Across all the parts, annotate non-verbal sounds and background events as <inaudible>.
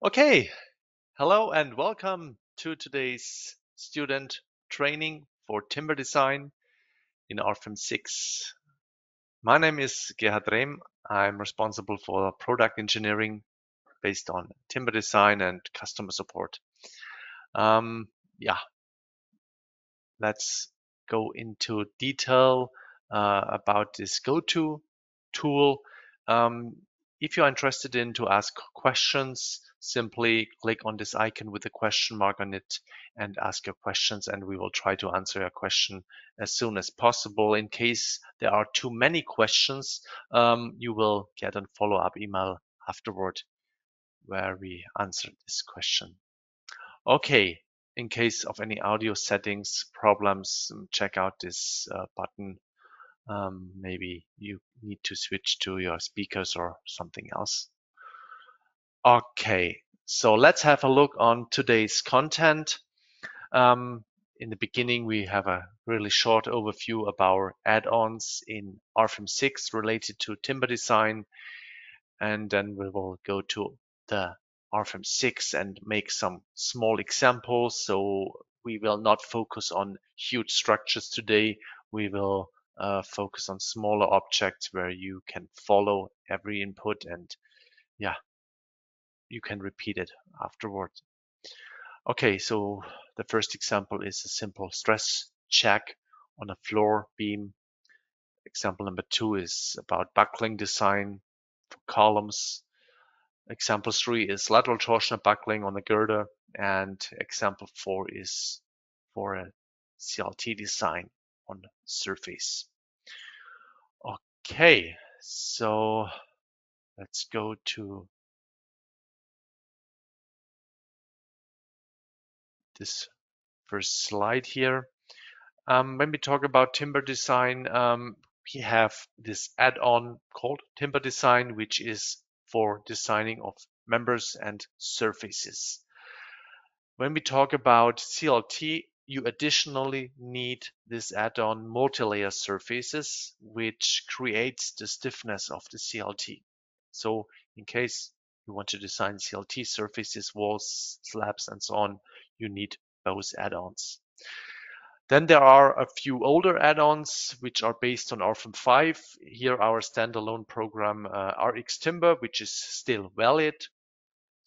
Okay, hello and welcome to today's student training for timber design in RFEM 6. My name is Gerhard Rehm. I'm responsible for product engineering based on timber design and customer support. Um, yeah, let's go into detail uh, about this GoTo tool. Um, if you're interested in to ask questions, simply click on this icon with the question mark on it and ask your questions and we will try to answer your question as soon as possible. In case there are too many questions, um, you will get a follow-up email afterward where we answer this question. Okay, in case of any audio settings problems, check out this uh, button um, maybe you need to switch to your speakers or something else. Okay, so let's have a look on today's content. Um, in the beginning, we have a really short overview of our add-ons in RFEM 6 related to timber design. And then we will go to the RFEM 6 and make some small examples. So we will not focus on huge structures today. We will uh, focus on smaller objects where you can follow every input and yeah, you can repeat it afterwards. Okay, so the first example is a simple stress check on a floor beam. Example number two is about buckling design for columns. Example three is lateral torsion buckling on the girder. And example four is for a CLT design on surface. Okay, so let's go to this first slide here. Um, when we talk about timber design, um, we have this add-on called timber design, which is for designing of members and surfaces. When we talk about CLT, you additionally need this add-on multi-layer surfaces, which creates the stiffness of the CLT. So in case you want to design CLT surfaces, walls, slabs, and so on, you need those add-ons. Then there are a few older add-ons which are based on RFEM 5. Here our standalone program uh, RX Timber, which is still valid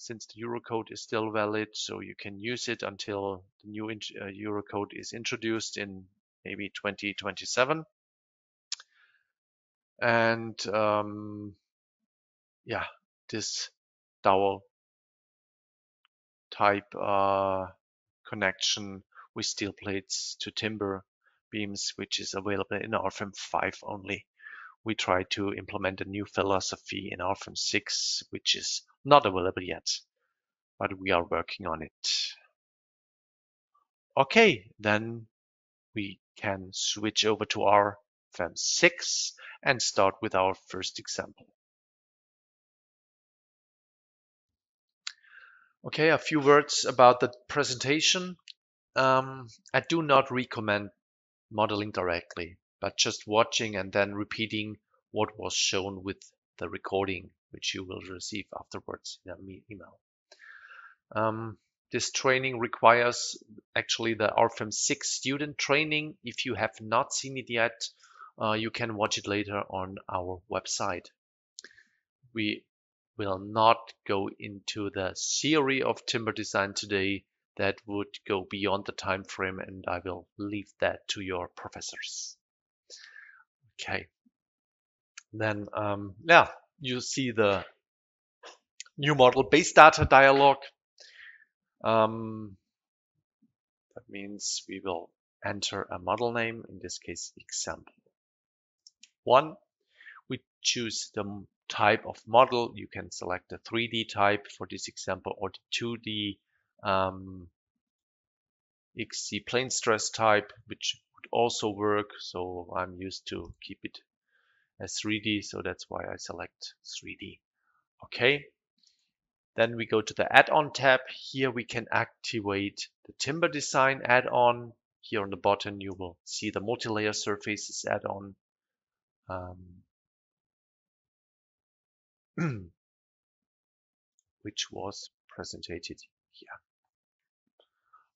since the Eurocode is still valid, so you can use it until the new uh, Eurocode is introduced in maybe 2027. And um, yeah, this dowel type uh, connection with steel plates to timber beams, which is available in RFEM 5 only. We try to implement a new philosophy in RFEM 6, which is not available yet, but we are working on it. Okay, then we can switch over to our FEM 6 and start with our first example. Okay, a few words about the presentation. Um, I do not recommend modeling directly, but just watching and then repeating what was shown with the recording which you will receive afterwards in an email. Um, this training requires actually the RFEM 6 student training. If you have not seen it yet, uh, you can watch it later on our website. We will not go into the theory of timber design today. That would go beyond the time frame and I will leave that to your professors. Okay. Then, um, yeah, you see the new model base data dialog. Um, that means we will enter a model name, in this case, example one. We choose the type of model. You can select the 3D type for this example or the 2D um, XZ plane stress type, which would also work. So I'm used to keep it as 3D. So that's why I select 3D. Okay. Then we go to the add-on tab. Here we can activate the timber design add-on. Here on the bottom, you will see the multi-layer surfaces add-on. Um, <clears throat> which was presented here.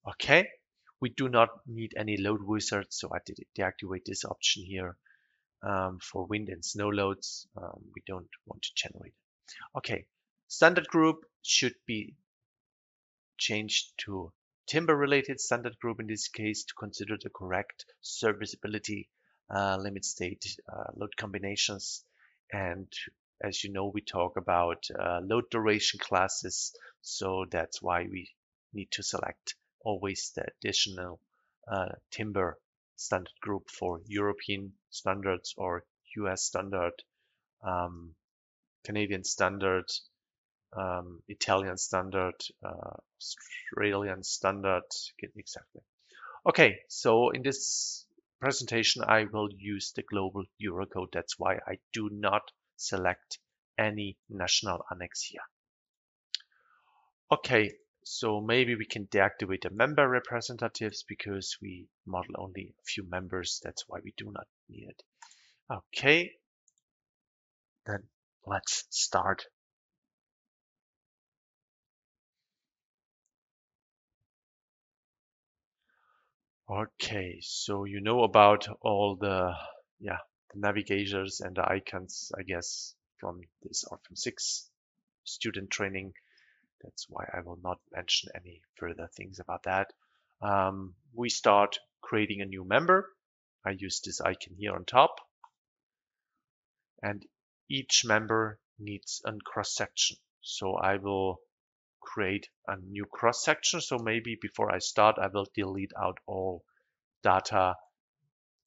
Okay, we do not need any load wizard, so I did deactivate this option here. Um, for wind and snow loads, um, we don't want to generate. Okay, standard group should be changed to timber related standard group in this case to consider the correct serviceability uh, limit state uh, load combinations and as you know we talk about uh, load duration classes so that's why we need to select always the additional uh, timber standard group for European standards or US standard um, Canadian standard um, Italian standard, uh, Australian standard, exactly. Okay, so in this presentation, I will use the global Eurocode. That's why I do not select any national annex here. Okay, so maybe we can deactivate the member representatives because we model only a few members. That's why we do not need it. Okay, then let's start Okay, so you know about all the yeah the navigators and the icons, I guess, from this RFEM 6 student training. That's why I will not mention any further things about that. Um, we start creating a new member. I use this icon here on top. And each member needs a cross section. So I will create a new cross section. So maybe before I start, I will delete out all data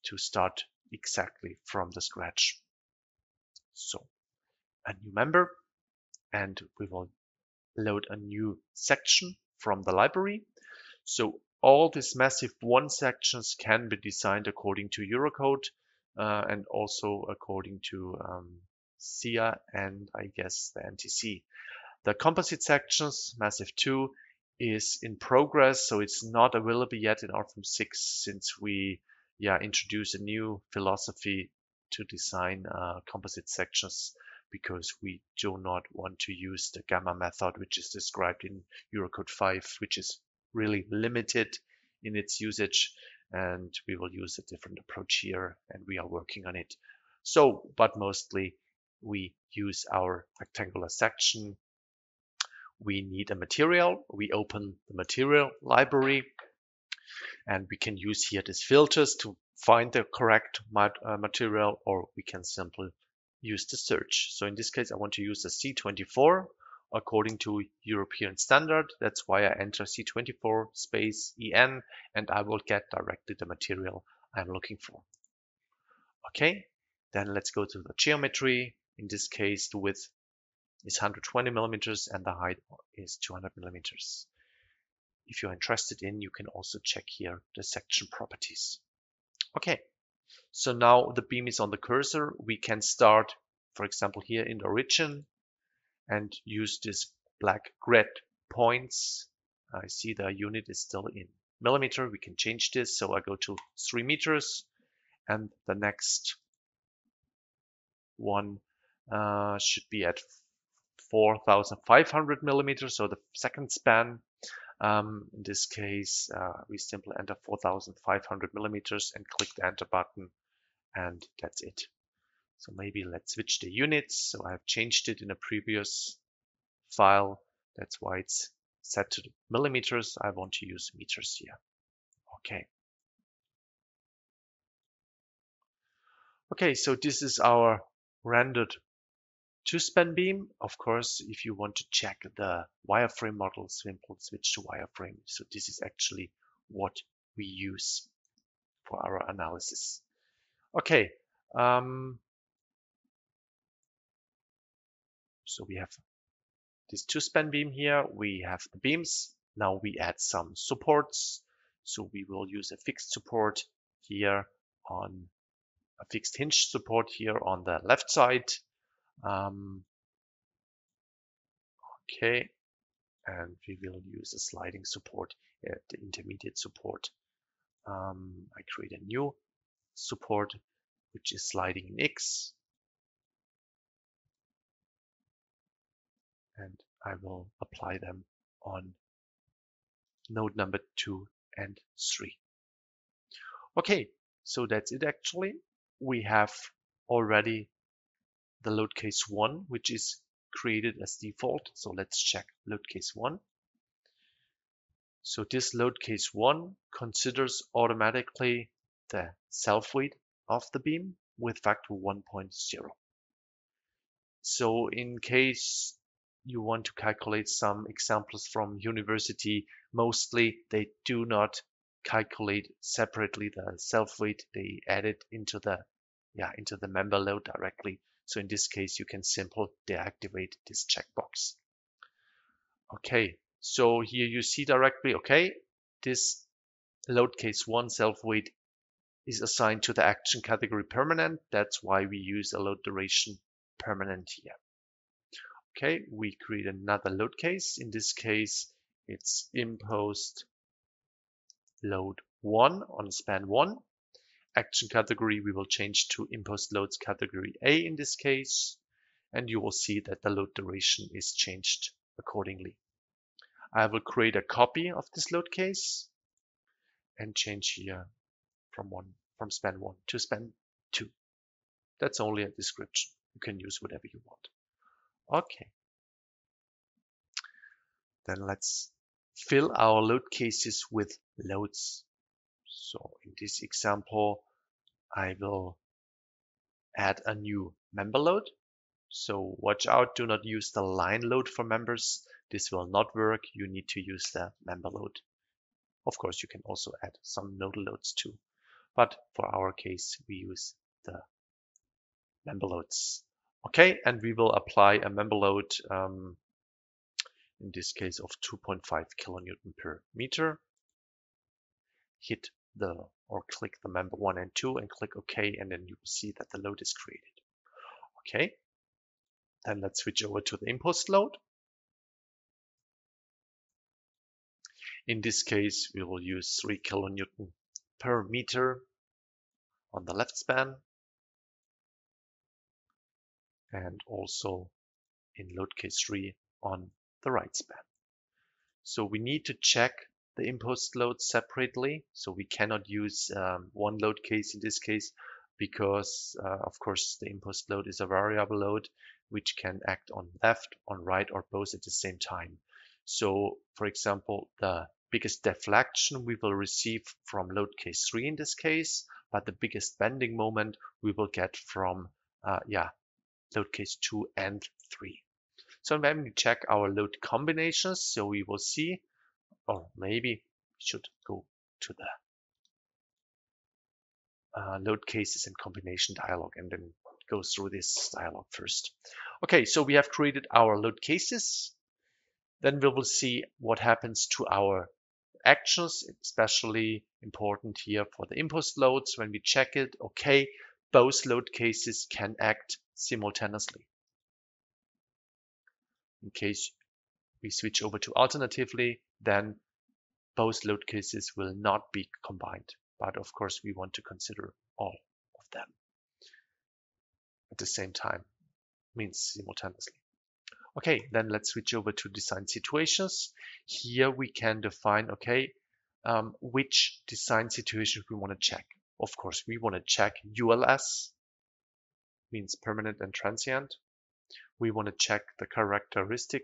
to start exactly from the scratch. So a new member and we will load a new section from the library. So all these massive one sections can be designed according to Eurocode uh, and also according to um, SIA and I guess the NTC. The composite sections, Massive 2, is in progress, so it's not available yet in RFEM 6 since we yeah introduce a new philosophy to design uh, composite sections because we do not want to use the gamma method which is described in Eurocode 5 which is really limited in its usage and we will use a different approach here and we are working on it. So, but mostly we use our rectangular section we need a material. We open the material library and we can use here these filters to find the correct uh, material or we can simply use the search. So in this case, I want to use the C24 according to European standard. That's why I enter C24 space EN and I will get directly the material I'm looking for. Okay, then let's go to the geometry. In this case, the width is 120 millimeters and the height is 200 millimeters. If you're interested in, you can also check here the section properties. Okay, so now the beam is on the cursor. We can start, for example, here in the origin and use this black grid points. I see the unit is still in millimeter. We can change this. So I go to three meters and the next one uh, should be at 4,500 millimeters, so the second span. Um, in this case, uh, we simply enter 4,500 millimeters and click the enter button and that's it. So maybe let's switch the units. So I have changed it in a previous file. That's why it's set to millimeters. I want to use meters here. Okay. Okay, so this is our rendered two span beam, of course, if you want to check the wireframe model, simple switch to wireframe. So this is actually what we use for our analysis. Okay. Um, so we have this two span beam here. We have the beams. Now we add some supports. So we will use a fixed support here on a fixed hinge support here on the left side um, okay, and we will use a sliding support at the intermediate support. Um, I create a new support which is sliding in X and I will apply them on node number two and three. Okay, so that's it actually. We have already the load case one, which is created as default. So let's check load case one. So this load case one considers automatically the self weight of the beam with factor 1.0. So in case you want to calculate some examples from university, mostly they do not calculate separately the self weight. They add it into the yeah into the member load directly. So in this case, you can simply deactivate this checkbox. Okay, so here you see directly, okay, this load case one self weight is assigned to the action category permanent. That's why we use a load duration permanent here. Okay, we create another load case. In this case, it's imposed load one on span one. Action category we will change to imposed loads category A in this case. And you will see that the load duration is changed accordingly. I will create a copy of this load case and change here from one from span one to span two. That's only a description. You can use whatever you want. Okay. Then let's fill our load cases with loads. So in this example, I will add a new member load. So watch out, do not use the line load for members. This will not work. You need to use the member load. Of course, you can also add some nodal loads too. But for our case, we use the member loads. Okay, and we will apply a member load, um, in this case of 2.5 kilonewton per meter. Hit the or click the member one and two and click OK, and then you will see that the load is created. Okay, then let's switch over to the imposed load. In this case, we will use 3 kilonewton per meter on the left span and also in load case 3 on the right span. So we need to check the imposed load separately. So we cannot use um, one load case in this case because uh, of course the imposed load is a variable load which can act on left, on right or both at the same time. So for example, the biggest deflection we will receive from load case 3 in this case, but the biggest bending moment we will get from uh, yeah load case 2 and 3. So when we check our load combinations, so we will see, or maybe we should go to the uh, load cases and combination dialog and then go through this dialog first. Okay, so we have created our load cases. Then we will see what happens to our actions, especially important here for the imposed loads. When we check it, okay, both load cases can act simultaneously. In case we switch over to alternatively, then both load cases will not be combined. But of course, we want to consider all of them at the same time, means simultaneously. Okay, then let's switch over to design situations. Here we can define, okay, um, which design situations we want to check. Of course, we want to check ULS, means permanent and transient. We want to check the characteristic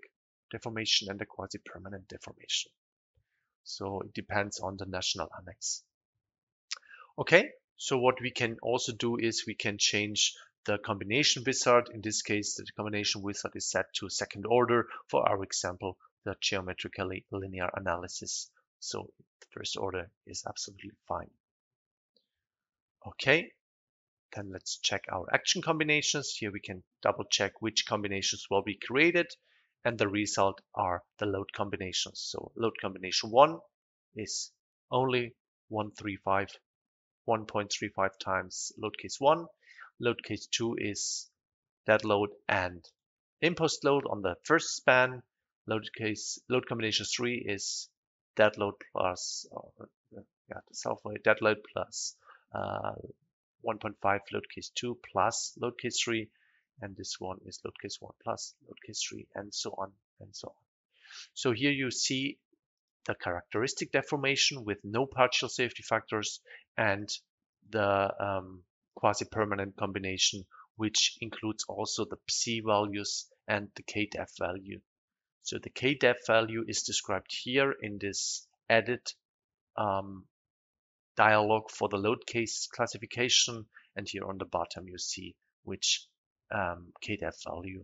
deformation and the quasi-permanent deformation. So it depends on the national annex. Okay, so what we can also do is we can change the combination wizard. In this case, the combination wizard is set to second order for our example, the geometrically linear analysis. So the first order is absolutely fine. Okay, then let's check our action combinations. Here we can double check which combinations will be created and the result are the load combinations. So load combination one is only 135, 1.35 times load case one Load case 2 is dead load and imposed load on the first span. Load case load combination 3 is dead load plus uh, yeah, the weight dead load plus uh, 1.5 load case 2 plus load case 3 and this one is load case 1 plus load case 3 and so on and so on. So here you see the characteristic deformation with no partial safety factors and the um, quasi-permanent combination, which includes also the psi values and the kdef value. So the kdef value is described here in this edit um, dialog for the load case classification. And here on the bottom, you see which um, value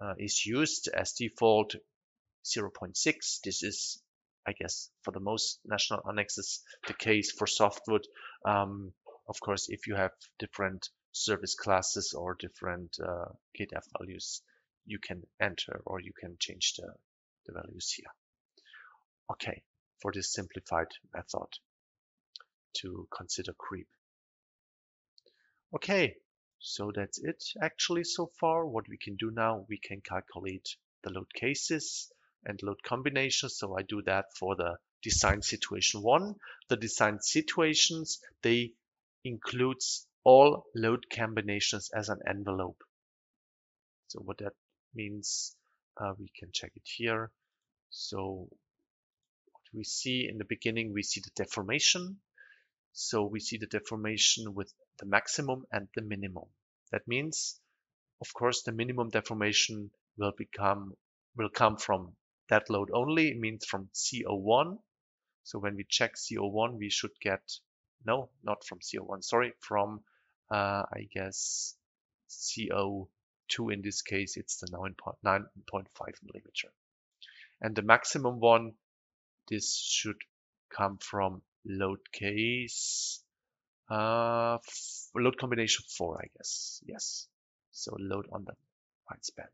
uh, is used as default 0.6. This is, I guess, for the most national annexes, the case for softwood. Um, of course, if you have different service classes or different uh, values, you can enter or you can change the, the values here. Okay, for this simplified method to consider creep. Okay, so that's it actually so far. What we can do now, we can calculate the load cases and load combinations. So I do that for the design situation one. The design situations, they includes all load combinations as an envelope. So what that means, uh, we can check it here. So what we see in the beginning, we see the deformation. So we see the deformation with the maximum and the minimum. That means, of course, the minimum deformation will become will come from that load only. It means from CO1. So when we check CO1, we should get no, not from CO1. Sorry, from uh, I guess CO2 in this case, it's the 9.5 millimeter. And the maximum one, this should come from load case, uh, load combination four, I guess. Yes. So load on the right span.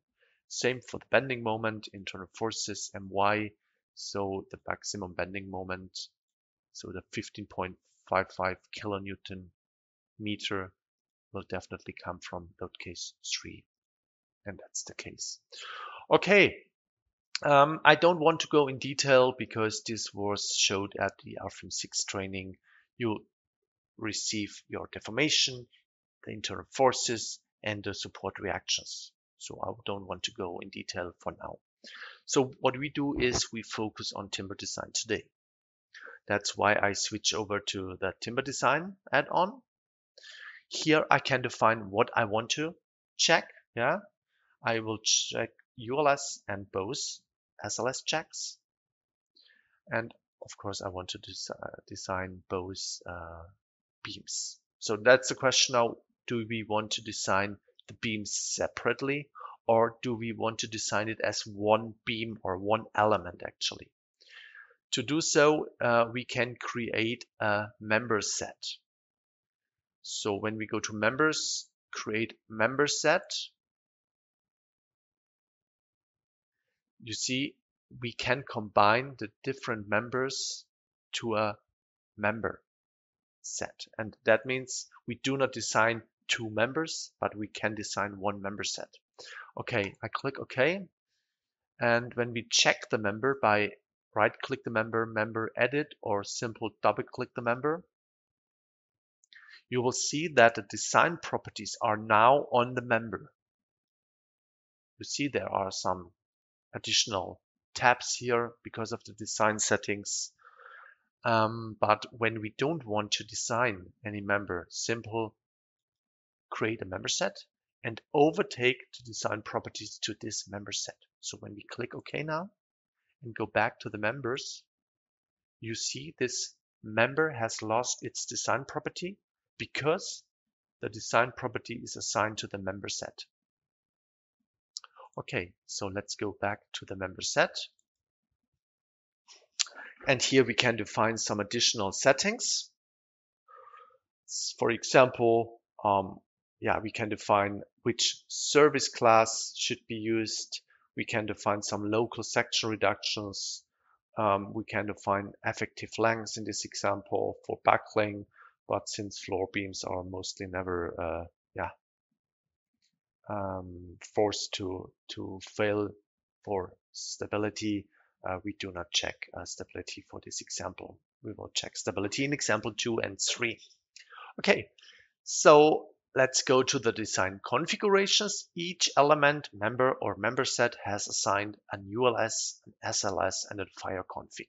Same for the bending moment, internal forces, My. So the maximum bending moment, so the 15.55 kilonewton meter will definitely come from load case three. And that's the case. Okay. Um, I don't want to go in detail because this was showed at the RFEM 6 training. You receive your deformation, the internal forces, and the support reactions. So I don't want to go in detail for now. So what we do is we focus on timber design today. That's why I switch over to the timber design add-on. Here I can define what I want to check. Yeah, I will check ULS and both SLS checks. And of course, I want to des design both uh, beams. So that's the question now. Do we want to design the beams separately or do we want to design it as one beam or one element actually? To do so, uh, we can create a member set. So when we go to members, create member set, you see we can combine the different members to a member set. And that means we do not design two members, but we can design one member set. Okay, I click OK. And when we check the member by right click the member, member edit, or simple double click the member, you will see that the design properties are now on the member. You see there are some additional tabs here because of the design settings. Um, but when we don't want to design any member, simple create a member set and overtake the design properties to this member set. So when we click OK now and go back to the members, you see this member has lost its design property because the design property is assigned to the member set. Okay, so let's go back to the member set. And here we can define some additional settings. For example, um, yeah, we can define which service class should be used. We can define some local section reductions. Um, we can define effective lengths in this example for buckling, but since floor beams are mostly never, uh, yeah, um, forced to to fail for stability, uh, we do not check uh, stability for this example. We will check stability in example two and three. Okay, so let's go to the design configurations. Each element, member or member set has assigned an ULS, an SLS, and a fire config.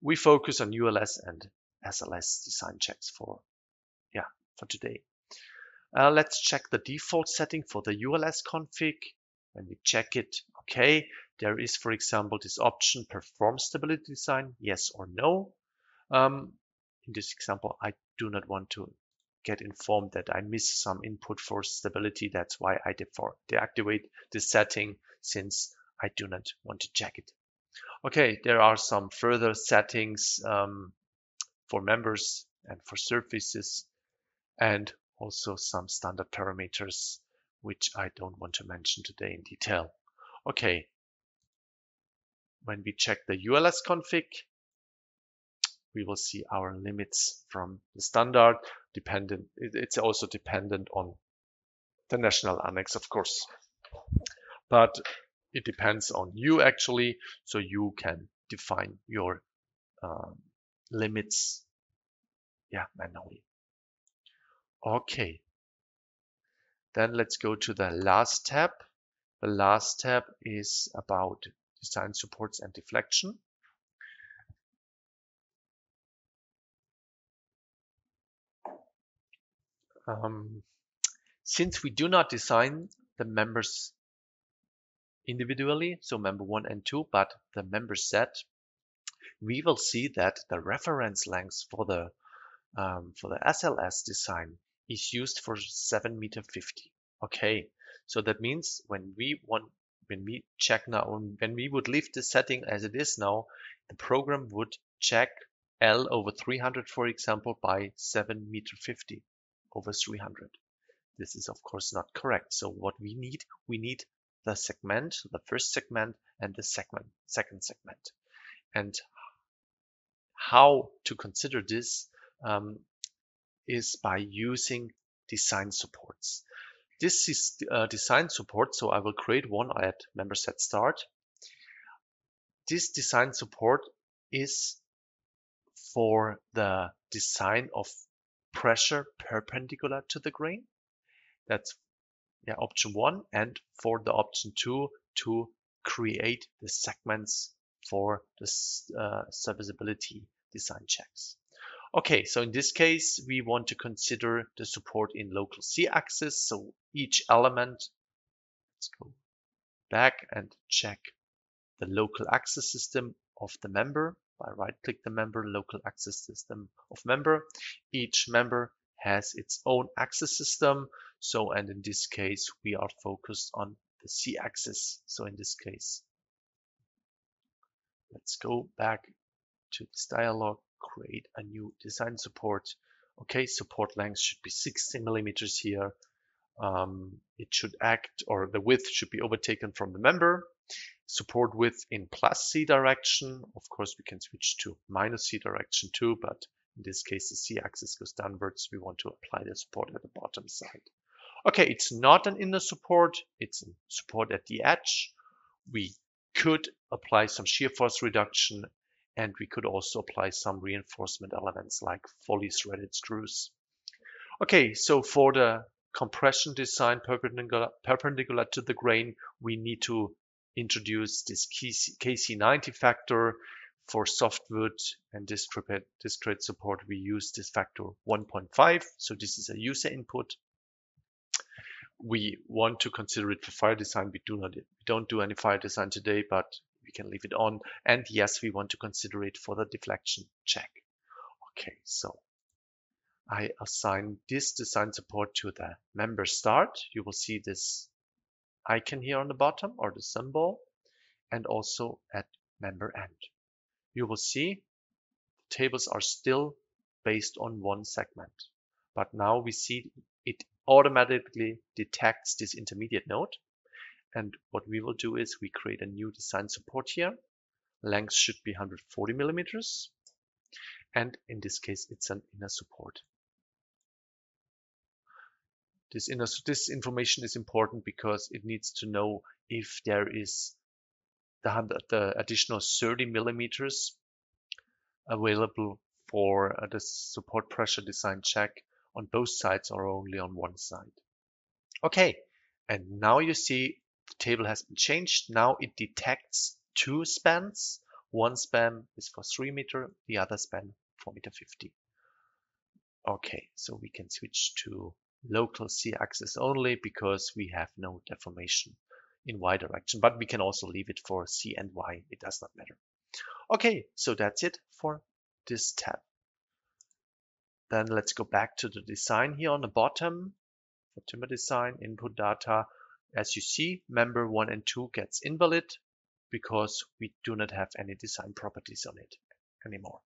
We focus on ULS and SLS design checks for, yeah, for today. Uh, let's check the default setting for the ULS config. When we check it, okay, there is, for example, this option perform stability design, yes or no. Um, in this example, I do not want to get informed that I miss some input for stability. That's why I deactivate this setting since I do not want to check it. Okay, there are some further settings um, for members and for surfaces and also some standard parameters which I don't want to mention today in detail. Okay, when we check the ULS config, we will see our limits from the standard dependent. It's also dependent on the national annex, of course, but it depends on you actually. So you can define your um, limits, yeah, manually. Okay. Then let's go to the last tab. The last tab is about design supports and deflection. Um, since we do not design the members individually, so member 1 and 2, but the member set, we will see that the reference length for the um, for the SLS design is used for 7 meter 50. Okay, so that means when we want when we check now when we would leave the setting as it is now, the program would check L over 300, for example, by 7 meter 50 over 300. This is of course not correct. So what we need, we need the segment, the first segment and the segment, second segment. And how to consider this um, is by using design supports. This is uh, design support, so I will create one at member set start. This design support is for the design of pressure perpendicular to the grain. That's yeah, option one. And for the option two, to create the segments for the uh, serviceability design checks. Okay, so in this case, we want to consider the support in local z-axis. So each element, let's go back and check the local axis system of the member by right click the member local axis system of member. Each member has its own axis system. So, and in this case, we are focused on the Z axis. So in this case, let's go back to this dialog, create a new design support. Okay, support length should be 60 millimeters here. Um, it should act or the width should be overtaken from the member support width in plus C direction. Of course, we can switch to minus C direction too, but in this case, the C axis goes downwards. We want to apply the support at the bottom side. Okay, it's not an inner support. It's a support at the edge. We could apply some shear force reduction and we could also apply some reinforcement elements like fully threaded screws. Okay, so for the compression design perpendicular, perpendicular to the grain, we need to introduce this KC90 factor for softwood and discrete, discrete support. We use this factor 1.5. So this is a user input. We want to consider it for fire design. We do not, we don't do any fire design today, but we can leave it on. And yes, we want to consider it for the deflection check. Okay, so I assign this design support to the member start. You will see this icon here on the bottom or the symbol and also at member end. You will see the tables are still based on one segment, but now we see it automatically detects this intermediate node. And what we will do is we create a new design support here. Length should be 140 millimeters. And in this case, it's an inner support. This, inner, this information is important because it needs to know if there is the, the additional 30 millimeters available for uh, the support pressure design check on both sides or only on one side. Okay, and now you see table has been changed. Now it detects two spans. One span is for 3 meter, the other span 4 meter 50. Okay, so we can switch to local c-axis only because we have no deformation in y direction, but we can also leave it for c and y. It does not matter. Okay, so that's it for this tab. Then let's go back to the design here on the bottom for timber design input data. As you see, member 1 and 2 gets invalid because we do not have any design properties on it anymore.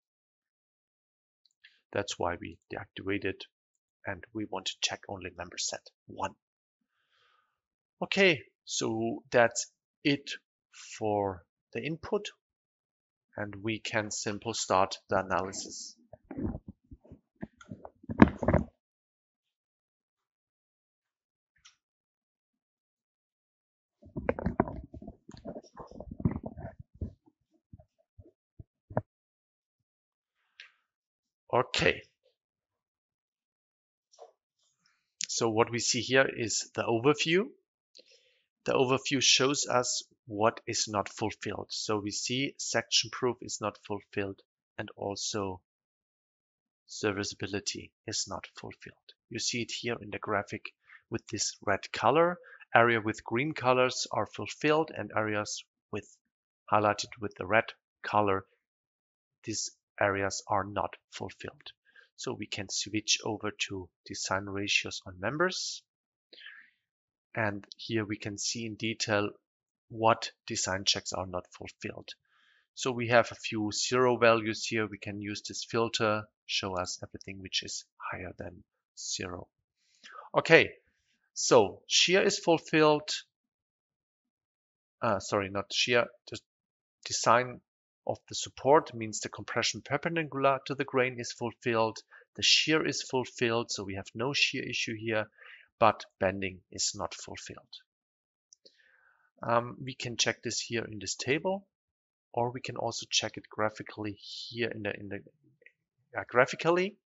That's why we deactivated and we want to check only member set 1. Okay, so that's it for the input and we can simply start the analysis. Okay. So what we see here is the overview. The overview shows us what is not fulfilled. So we see section proof is not fulfilled and also serviceability is not fulfilled. You see it here in the graphic with this red color. Area with green colors are fulfilled and areas with highlighted with the red color, these areas are not fulfilled. So we can switch over to design ratios on members. And here we can see in detail what design checks are not fulfilled. So we have a few zero values here. We can use this filter, show us everything which is higher than zero. Okay, so shear is fulfilled. Uh, sorry, not shear. just design of the support means the compression perpendicular to the grain is fulfilled. The shear is fulfilled, so we have no shear issue here, but bending is not fulfilled. Um, we can check this here in this table, or we can also check it graphically here in the in the uh, graphically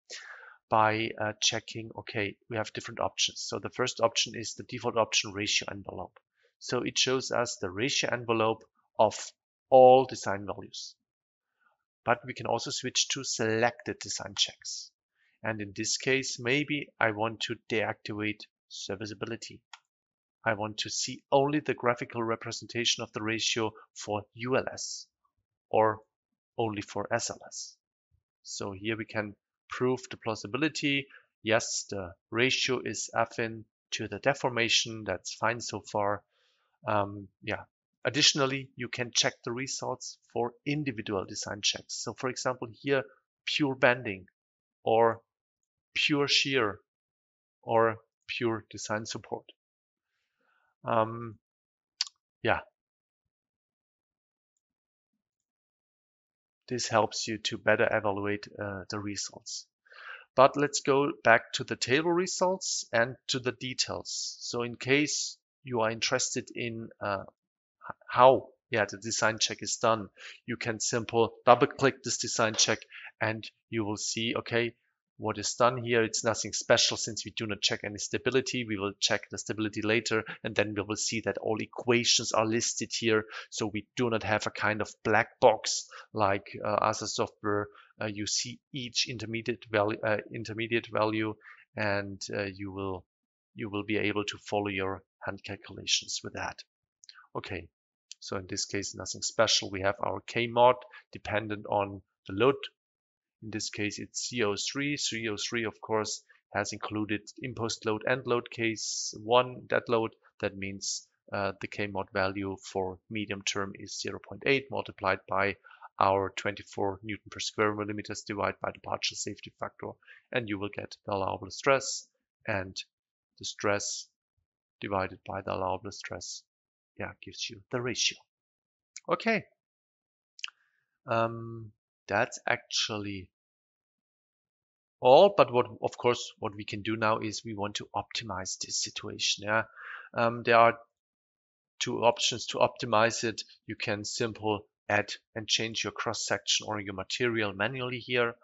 by uh, checking. Okay, we have different options. So the first option is the default option ratio envelope. So it shows us the ratio envelope of all design values. But we can also switch to selected design checks. And in this case, maybe I want to deactivate serviceability. I want to see only the graphical representation of the ratio for ULS or only for SLS. So here we can prove the plausibility. Yes, the ratio is affine to the deformation. That's fine so far. Um, yeah. Additionally, you can check the results for individual design checks. So for example, here, pure bending or pure shear or pure design support. Um, yeah. This helps you to better evaluate uh, the results. But let's go back to the table results and to the details. So in case you are interested in uh, how yeah, the design check is done, you can simple double click this design check and you will see, okay, what is done here. It's nothing special since we do not check any stability. We will check the stability later and then we will see that all equations are listed here. So we do not have a kind of black box like uh, other software. Uh, you see each intermediate value, uh, intermediate value and uh, you will you will be able to follow your hand calculations with that. Okay, so in this case, nothing special. We have our K mod dependent on the load in this case, it's CO3. CO3, of course, has included imposed load and load case one dead load. That means uh, the K-mod value for medium term is 0.8 multiplied by our 24 Newton per square millimeters divided by the partial safety factor. And you will get the allowable stress and the stress divided by the allowable stress yeah, gives you the ratio. Okay. Um, that's actually all but what of course what we can do now is we want to optimize this situation yeah um, there are two options to optimize it you can simple add and change your cross section or your material manually here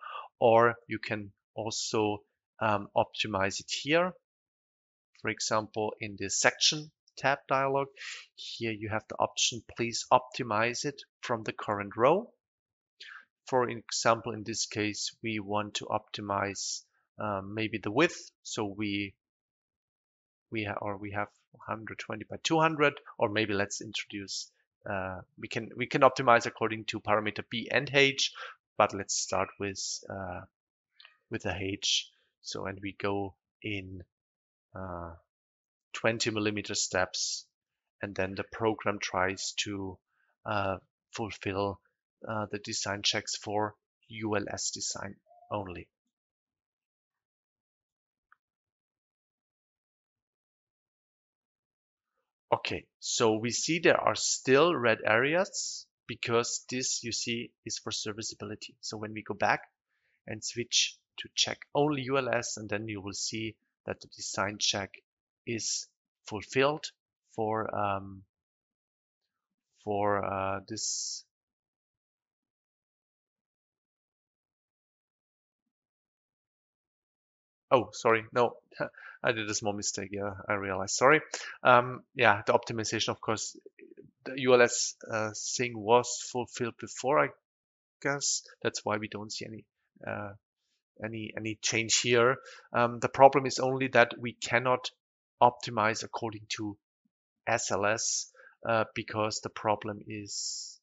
or you can also um, optimize it here. For example, in this section tab dialog, here you have the option, please optimize it from the current row. For example, in this case, we want to optimize um, maybe the width. So we we have or we have 120 by 200, or maybe let's introduce uh, we can we can optimize according to parameter b and h, but let's start with uh, with the h. So and we go in uh, 20 millimeter steps, and then the program tries to uh, fulfill uh, the design checks for ULS design only. Okay, so we see there are still red areas because this you see is for serviceability. So when we go back and switch to check only ULS and then you will see that the design check is fulfilled for um, for uh, this Oh, sorry. No, <laughs> I did a small mistake. Yeah, I realized. Sorry. Um, yeah, the optimization, of course, the ULS uh, thing was fulfilled before, I guess. That's why we don't see any uh, any any change here. Um, the problem is only that we cannot optimize according to SLS uh, because the problem is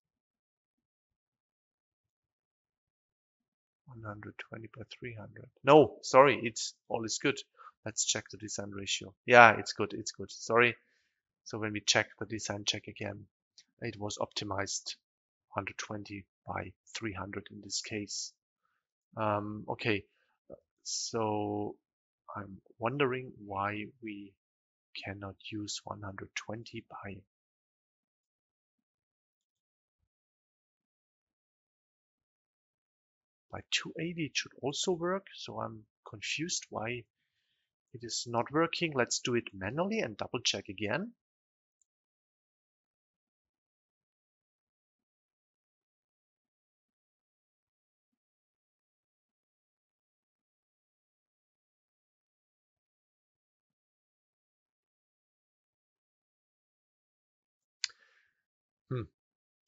120 by 300. No, sorry, it's all is good. Let's check the design ratio. Yeah, it's good, it's good. Sorry. So when we check the design check again, it was optimized 120 by 300 in this case. Um, okay, so I'm wondering why we cannot use 120 by by 280 it should also work so I'm confused why it is not working. Let's do it manually and double check again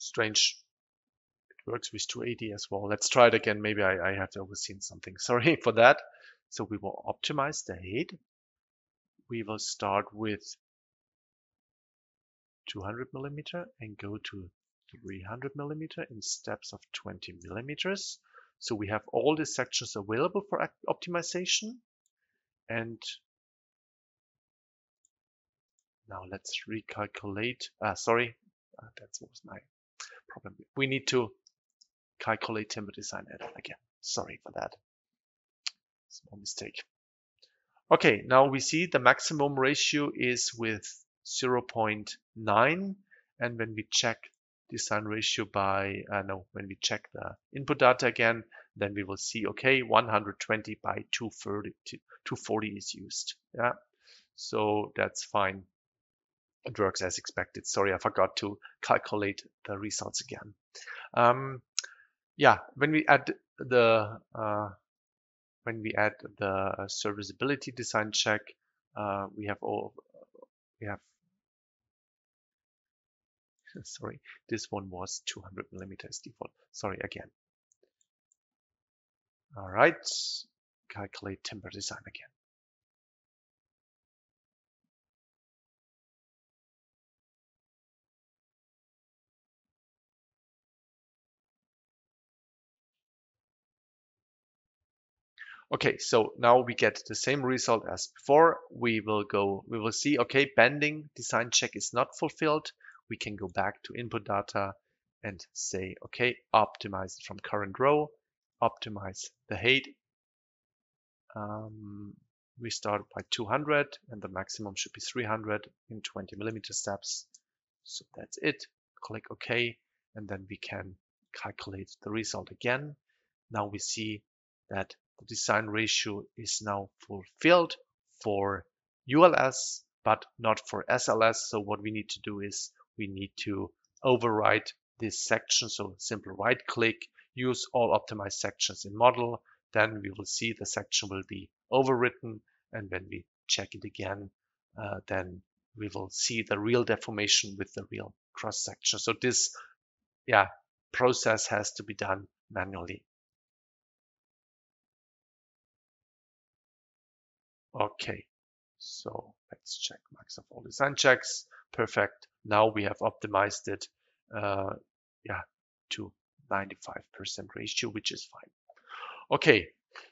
Strange. It works with 280 as well. Let's try it again. Maybe I, I have overseen something. <laughs> Sorry for that. So we will optimize the head. We will start with 200 millimeter and go to 300 millimeter in steps of 20 millimeters. So we have all the sections available for optimization. And now let's recalculate. Uh, sorry, uh, that was my problem. We need to calculate timber design again. Sorry for that. Small mistake. Okay, now we see the maximum ratio is with 0.9 and when we check design ratio by uh, no when we check the input data again then we will see okay 120 by 230 240 is used yeah so that's fine it works as expected. Sorry, I forgot to calculate the results again. Um, yeah, when we add the uh, when we add the serviceability design check, uh, we have all we have. <laughs> Sorry, this one was 200 millimeters default. Sorry again. All right, calculate timber design again. Okay, so now we get the same result as before. We will go, we will see, okay, bending design check is not fulfilled. We can go back to input data and say, okay, optimize from current row, optimize the height. Um, we start by 200 and the maximum should be 300 in 20 millimeter steps. So that's it. Click OK, and then we can calculate the result again. Now we see that design ratio is now fulfilled for ULS, but not for SLS. So what we need to do is we need to override this section. So simple right click, use all optimized sections in model. Then we will see the section will be overwritten. And when we check it again, uh, then we will see the real deformation with the real cross section. So this, yeah, process has to be done manually. Okay, so let's check max of all design checks. Perfect. Now we have optimized it, uh, yeah, to 95% ratio, which is fine. Okay,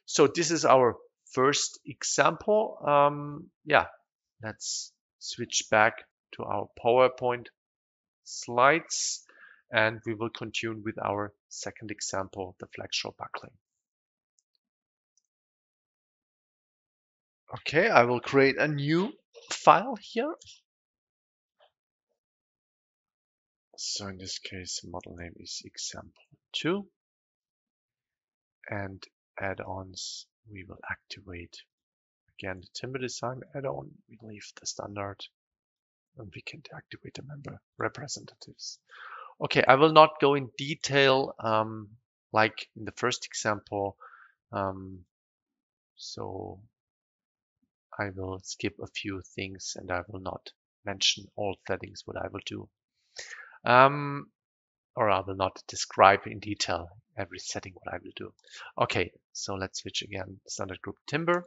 so this is our first example. Um, yeah, let's switch back to our PowerPoint slides and we will continue with our second example, the flexural buckling. Okay, I will create a new file here. So in this case, model name is example 2 and add-ons we will activate again the timber design add-on. We leave the standard and we can deactivate the member representatives. Okay i will not go in detail um, like in the first example. Um, so i will skip a few things and i will not mention all settings what i will do um, or I will not describe in detail every setting what I will do. Okay, so let's switch again, standard group timber.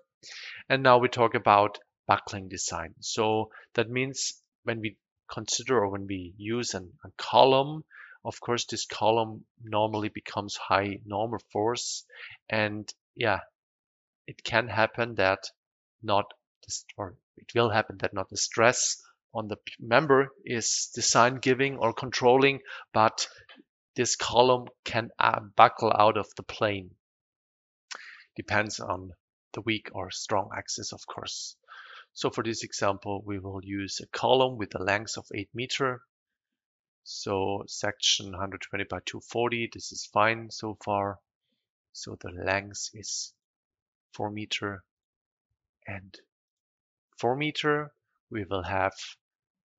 And now we talk about buckling design. So that means when we consider or when we use an, a column, of course, this column normally becomes high normal force. And yeah, it can happen that not, or it will happen that not the stress on the member is design giving or controlling, but this column can uh, buckle out of the plane. Depends on the weak or strong axis, of course. So for this example, we will use a column with a length of 8 meter. So section 120 by 240, this is fine so far. So the length is 4 meter and 4 meter. We will have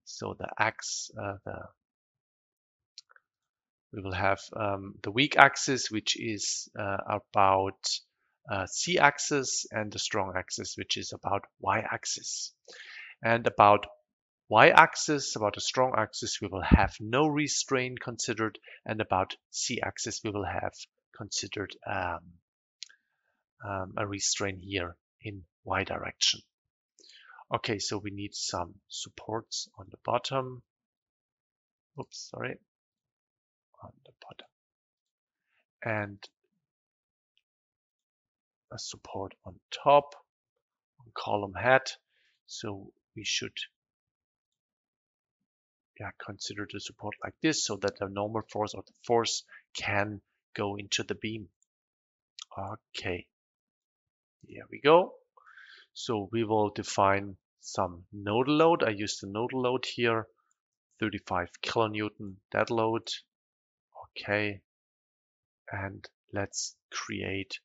so the x, uh, the we will have um, the weak axis, which is uh, about uh, z axis, and the strong axis, which is about y axis. And about y axis, about the strong axis, we will have no restraint considered, and about z axis, we will have considered um, um, a restraint here in y direction. Okay, so we need some supports on the bottom. Oops, sorry. On the bottom. And a support on top, on column head. So we should yeah, consider the support like this so that the normal force or the force can go into the beam. Okay, here we go. So we will define some nodal load. I use the nodal load here, 35 kilonewton dead load. Okay. And let's create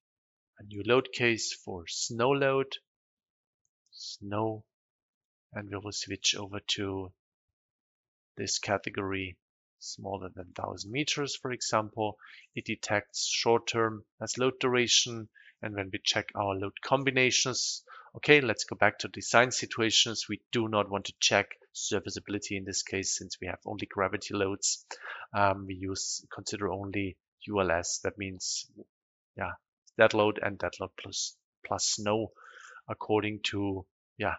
a new load case for snow load. Snow. And we will switch over to this category smaller than 1000 meters, for example. It detects short term as load duration. And when we check our load combinations, Okay, let's go back to design situations. We do not want to check serviceability in this case since we have only gravity loads. Um, we use consider only ULS. That means, yeah, dead load and dead load plus plus snow according to, yeah,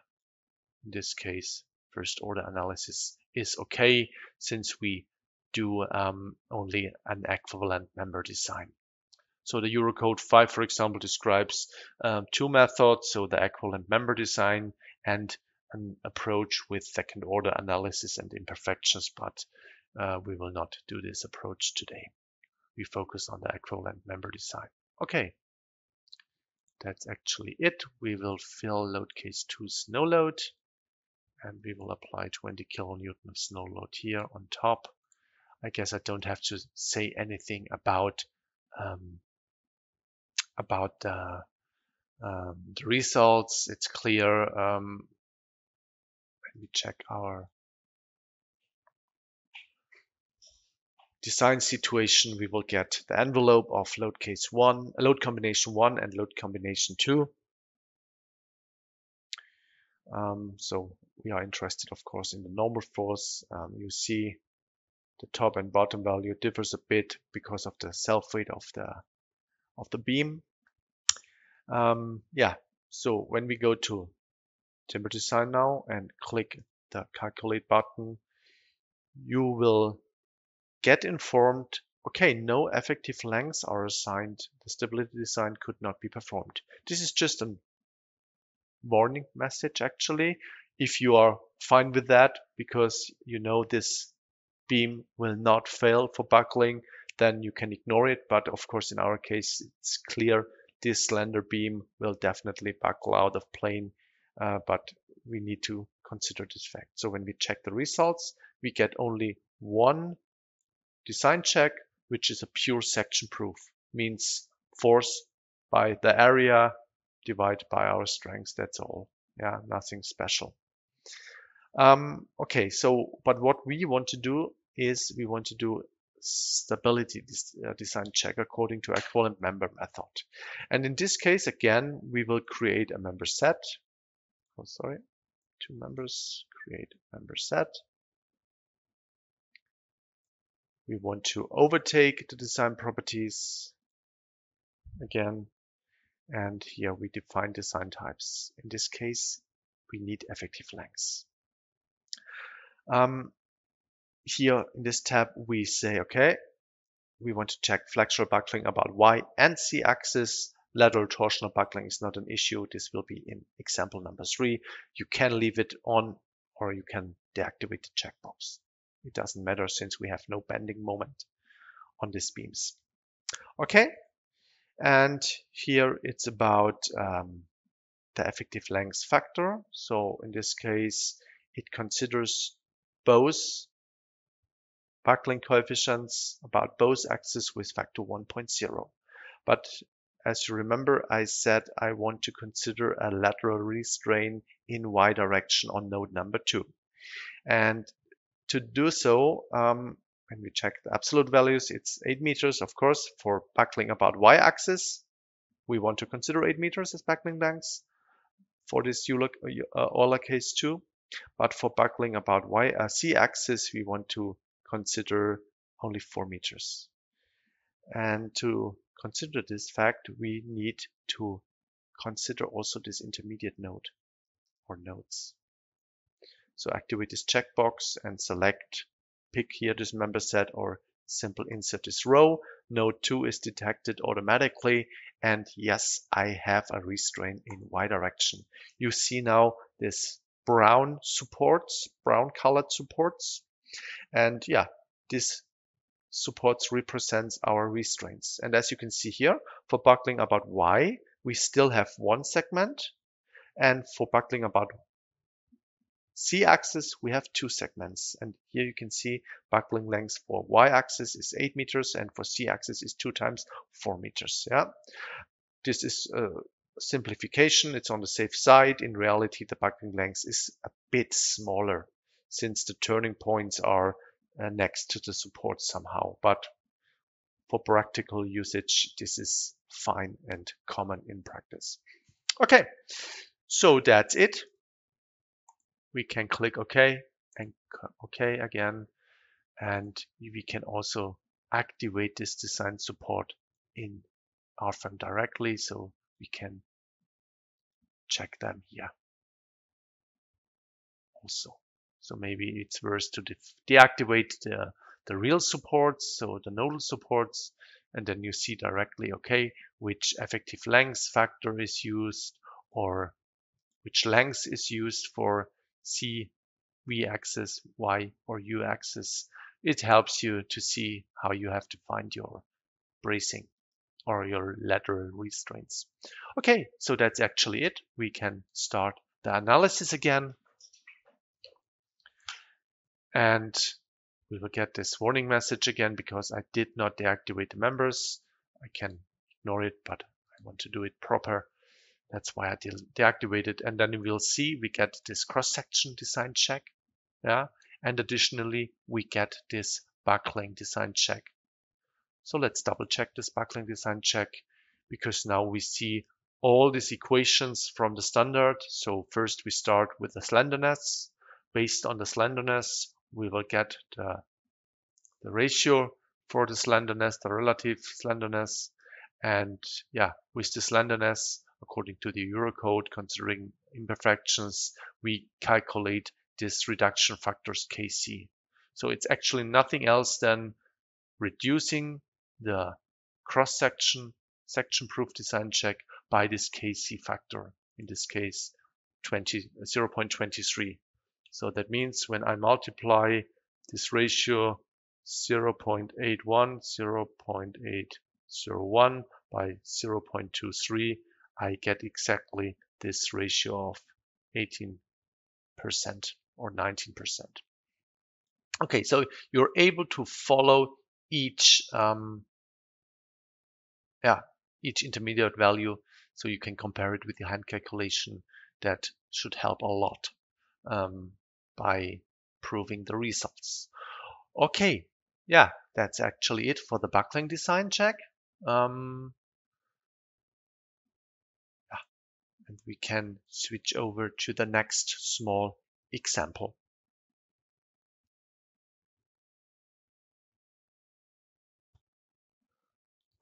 in this case, first order analysis is okay since we do um, only an equivalent member design. So the Eurocode 5, for example, describes um, two methods, so the equivalent member design and an approach with second order analysis and imperfections, but uh, we will not do this approach today. We focus on the equivalent member design. Okay, that's actually it. We will fill load case 2 snow load and we will apply 20 kilonewton of snow load here on top. I guess I don't have to say anything about um, about the, um, the results. It's clear. Um, let me check our design situation. We will get the envelope of load case one, load combination one and load combination two. Um, so we are interested, of course, in the normal force. Um, you see the top and bottom value differs a bit because of the self-weight of the of the beam. Um, yeah, so when we go to timber design now and click the calculate button, you will get informed, okay, no effective lengths are assigned. The stability design could not be performed. This is just a warning message actually. If you are fine with that because you know this beam will not fail for buckling, then you can ignore it. But of course, in our case, it's clear this slender beam will definitely buckle out of plane, uh, but we need to consider this fact. So when we check the results, we get only one design check, which is a pure section proof, means force by the area divided by our strength. That's all. Yeah, nothing special. Um, okay, so, but what we want to do is we want to do stability uh, design check according to equivalent member method. And in this case, again, we will create a member set. Oh, sorry, two members, create member set. We want to overtake the design properties again. And here we define design types. In this case, we need effective lengths. Um, here in this tab, we say, okay, we want to check flexural buckling about Y and Z axis. Lateral torsional buckling is not an issue. This will be in example number three. You can leave it on or you can deactivate the checkbox. It doesn't matter since we have no bending moment on these beams. Okay, and here it's about um, the effective length factor. So in this case, it considers both buckling coefficients about both axes with factor 1.0. But as you remember, I said I want to consider a lateral restrain in y direction on node number two. And to do so, um, when we check the absolute values, it's 8 meters, of course, for buckling about y-axis. We want to consider 8 meters as buckling length for this Euler, uh, Euler case 2. But for buckling about y uh, z-axis, we want to consider only 4 meters. And to consider this fact, we need to consider also this intermediate node or nodes. So activate this checkbox and select, pick here this member set or simple insert this row. Node 2 is detected automatically. And yes, I have a restraint in Y direction. You see now this brown supports, brown colored supports. And yeah, this supports represents our restraints. And as you can see here, for buckling about Y, we still have one segment. And for buckling about Z-axis, we have two segments. And here you can see buckling length for Y-axis is 8 meters and for Z-axis is 2 times 4 meters. Yeah, This is a simplification. It's on the safe side. In reality, the buckling length is a bit smaller since the turning points are uh, next to the support somehow. But for practical usage, this is fine and common in practice. Okay, so that's it we can click OK and OK again. And we can also activate this design support in RFEM directly. So we can check them here also. So maybe it's worth to de deactivate the, the real supports, so the nodal supports, and then you see directly, okay, which effective length factor is used or which length is used for C, V axis, Y, or U axis. It helps you to see how you have to find your bracing or your lateral restraints. Okay, so that's actually it. We can start the analysis again. And we will get this warning message again because I did not deactivate the members. I can ignore it, but I want to do it proper. That's why I de deactivated. And then we'll see we get this cross-section design check. Yeah. And additionally, we get this buckling design check. So let's double check this buckling design check because now we see, all these equations from the standard. So first we start with the slenderness. Based on the slenderness, we will get the, the ratio for the slenderness, the relative slenderness. And yeah, with the slenderness, according to the Eurocode, considering imperfections, we calculate this reduction factors Kc. So it's actually nothing else than reducing the cross-section section proof design check by this Kc factor, in this case 20, 0.23. So that means when I multiply this ratio 0.81, 0.801 by 0.23, I get exactly this ratio of 18% or 19%. Okay, so you're able to follow each um, yeah, each intermediate value so you can compare it with the hand calculation. That should help a lot um, by proving the results. Okay, yeah, that's actually it for the buckling design check. Um, and we can switch over to the next small example.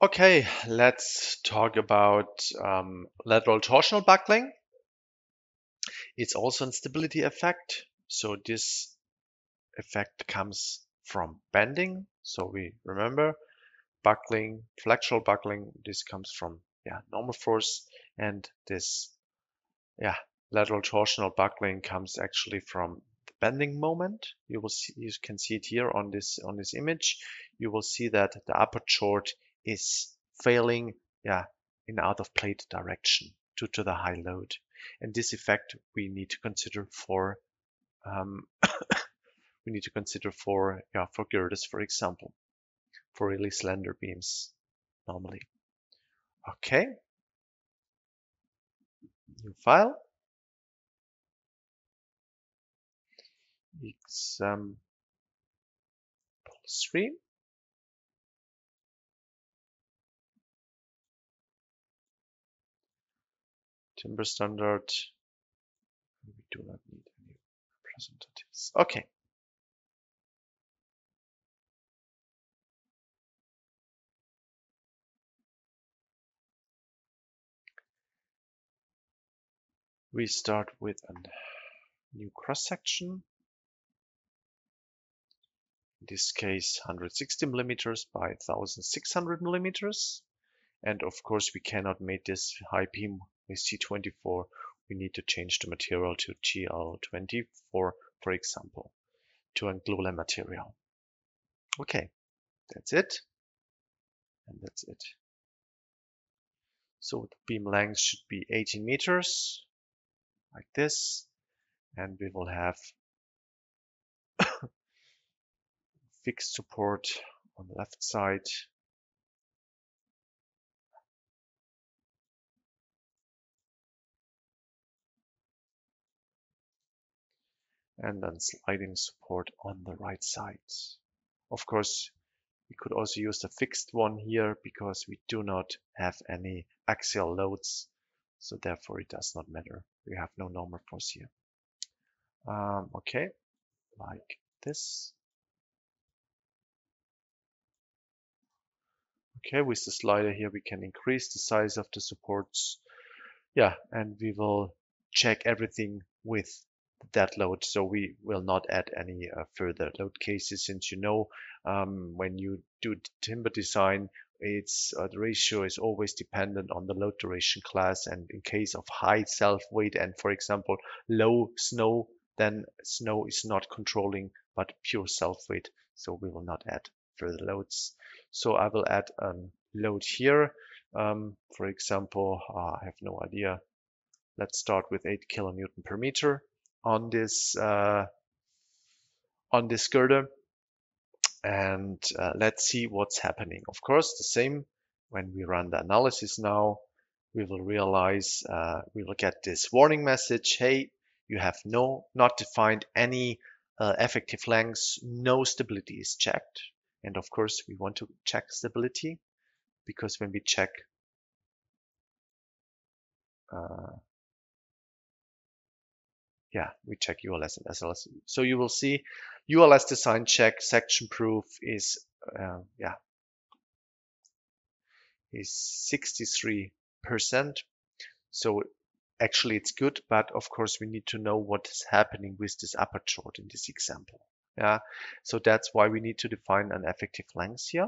Okay, let's talk about um, lateral torsional buckling. It's also a stability effect. So this effect comes from bending. So we remember buckling, flexural buckling, this comes from yeah, normal force and this yeah, lateral torsional buckling comes actually from the bending moment. You will see you can see it here on this on this image. You will see that the upper chord is failing yeah, in out of plate direction due to the high load. And this effect we need to consider for um, <coughs> we need to consider for yeah, for girders, for example, for really slender beams normally. Okay. New file. Example three. timber standard. We do not need representatives. Okay. We start with a new cross section. In this case, 160 millimeters by 1600 millimeters. And of course, we cannot make this high beam with C24, we need to change the material to GL20 for, example, to a glulam material. Okay, that's it. And that's it. So the beam length should be 18 meters, like this. And we will have <coughs> fixed support on the left side and then sliding support on the right side. Of course, we could also use the fixed one here because we do not have any axial loads. So therefore it does not matter. We have no normal force here. Um, okay, like this. Okay, with the slider here, we can increase the size of the supports. Yeah, and we will check everything with that load. So we will not add any uh, further load cases since you know um, when you do timber design, it's uh, the ratio is always dependent on the load duration class. And in case of high self weight and for example, low snow, then snow is not controlling, but pure self weight. So we will not add further loads. So I will add a load here. Um, for example, uh, I have no idea. Let's start with 8 kilonewton per meter on this uh, on this girder and uh, let's see what's happening. Of course, the same when we run the analysis now, we will realize uh, we will get this warning message. Hey, you have no not defined any uh, effective lengths. No stability is checked. And of course, we want to check stability because when we check uh, yeah, we check ULS and SLS. So you will see ULS design check section proof is, uh, yeah, is 63%. So actually it's good, but of course we need to know what is happening with this upper aperture in this example. Yeah, so that's why we need to define an effective length here.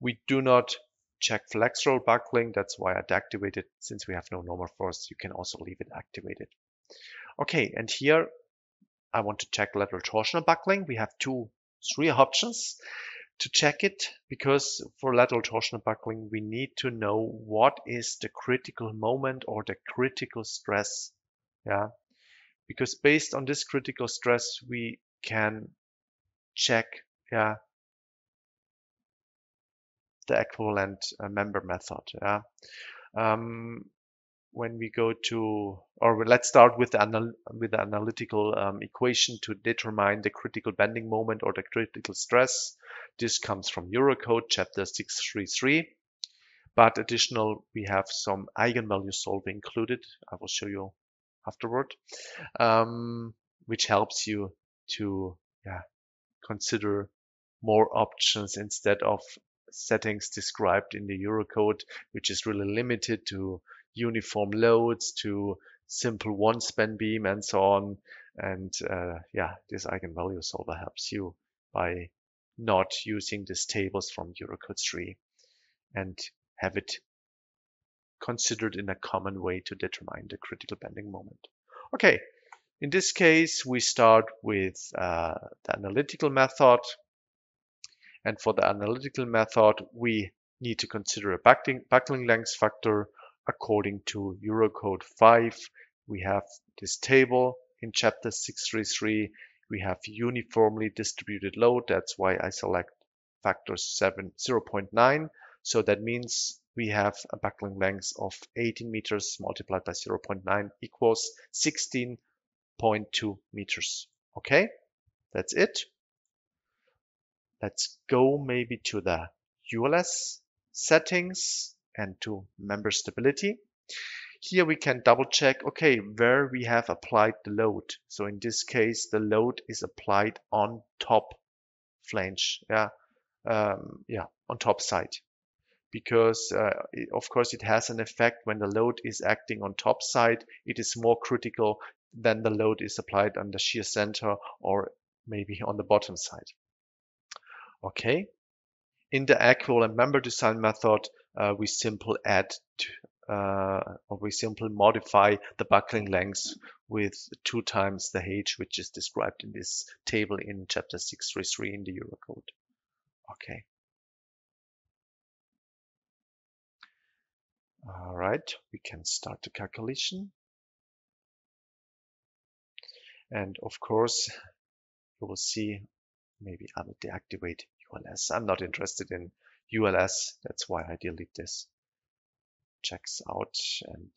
We do not check flexural buckling. That's why I deactivated. Since we have no normal force, you can also leave it activated. Okay, and here I want to check lateral torsional buckling. We have two, three options to check it because for lateral torsional buckling, we need to know what is the critical moment or the critical stress. Yeah, because based on this critical stress, we can check yeah the equivalent uh, member method. Yeah. Um, when we go to, or let's start with the, anal with the analytical um, equation to determine the critical bending moment or the critical stress. This comes from Eurocode chapter 633. But additional, we have some eigenvalue solving included. I will show you afterward, um, which helps you to yeah, consider more options instead of settings described in the Eurocode, which is really limited to uniform loads, to simple one span beam and so on. And uh, yeah, this eigenvalue solver helps you by not using these tables from Eurocode 3 and have it considered in a common way to determine the critical bending moment. Okay, in this case, we start with uh, the analytical method. And for the analytical method, we need to consider a buckling, length factor according to Eurocode 5. We have this table in chapter 633. We have uniformly distributed load. That's why I select factor 7, 0.9. So that means we have a buckling length of 18 meters multiplied by 0.9 equals 16.2 meters. Okay, that's it. Let's go maybe to the ULS settings and to member stability. Here we can double check, okay, where we have applied the load. So in this case, the load is applied on top flange, yeah, um, yeah, on top side. Because uh, it, of course it has an effect when the load is acting on top side, it is more critical than the load is applied on the shear center or maybe on the bottom side. Okay. In the equivalent member design method, uh, we simply add uh, or we simply modify the buckling length with two times the h, which is described in this table in chapter 633 in the Eurocode. Okay. All right, we can start the calculation. And of course, you will see, maybe I will deactivate ULS. I'm not interested in ULS. That's why I delete this. Checks out and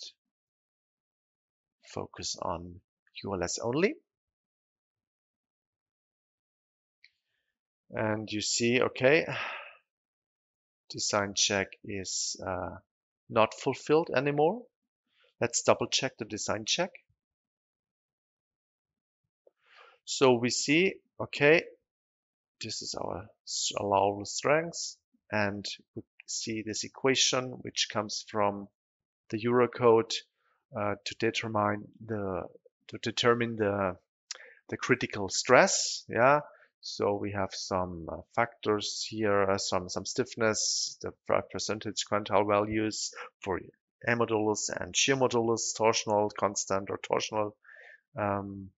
focus on ULS only. And you see, okay, design check is uh, not fulfilled anymore. Let's double check the design check. So we see, okay, this is our allowable strength and we see this equation which comes from the Eurocode uh, to determine the to determine the the critical stress yeah? So we have some uh, factors here uh, some some stiffness the percentage quantile values for A modulus and shear modulus torsional constant or torsional um,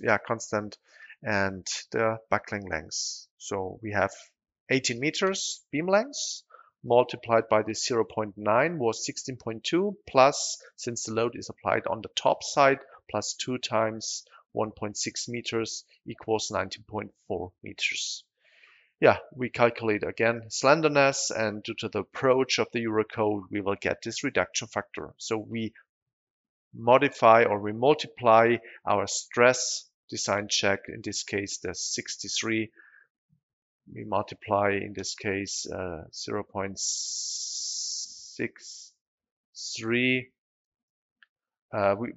yeah constant and the buckling length. So we have 18 meters beam length multiplied by the 0.9 was 16.2 plus since the load is applied on the top side plus 2 times 1.6 meters equals 19.4 meters. Yeah, we calculate again slenderness and due to the approach of the Eurocode, we will get this reduction factor. So we modify or we multiply our stress design check, in this case the 63 we multiply in this case uh, 0.63 uh, we,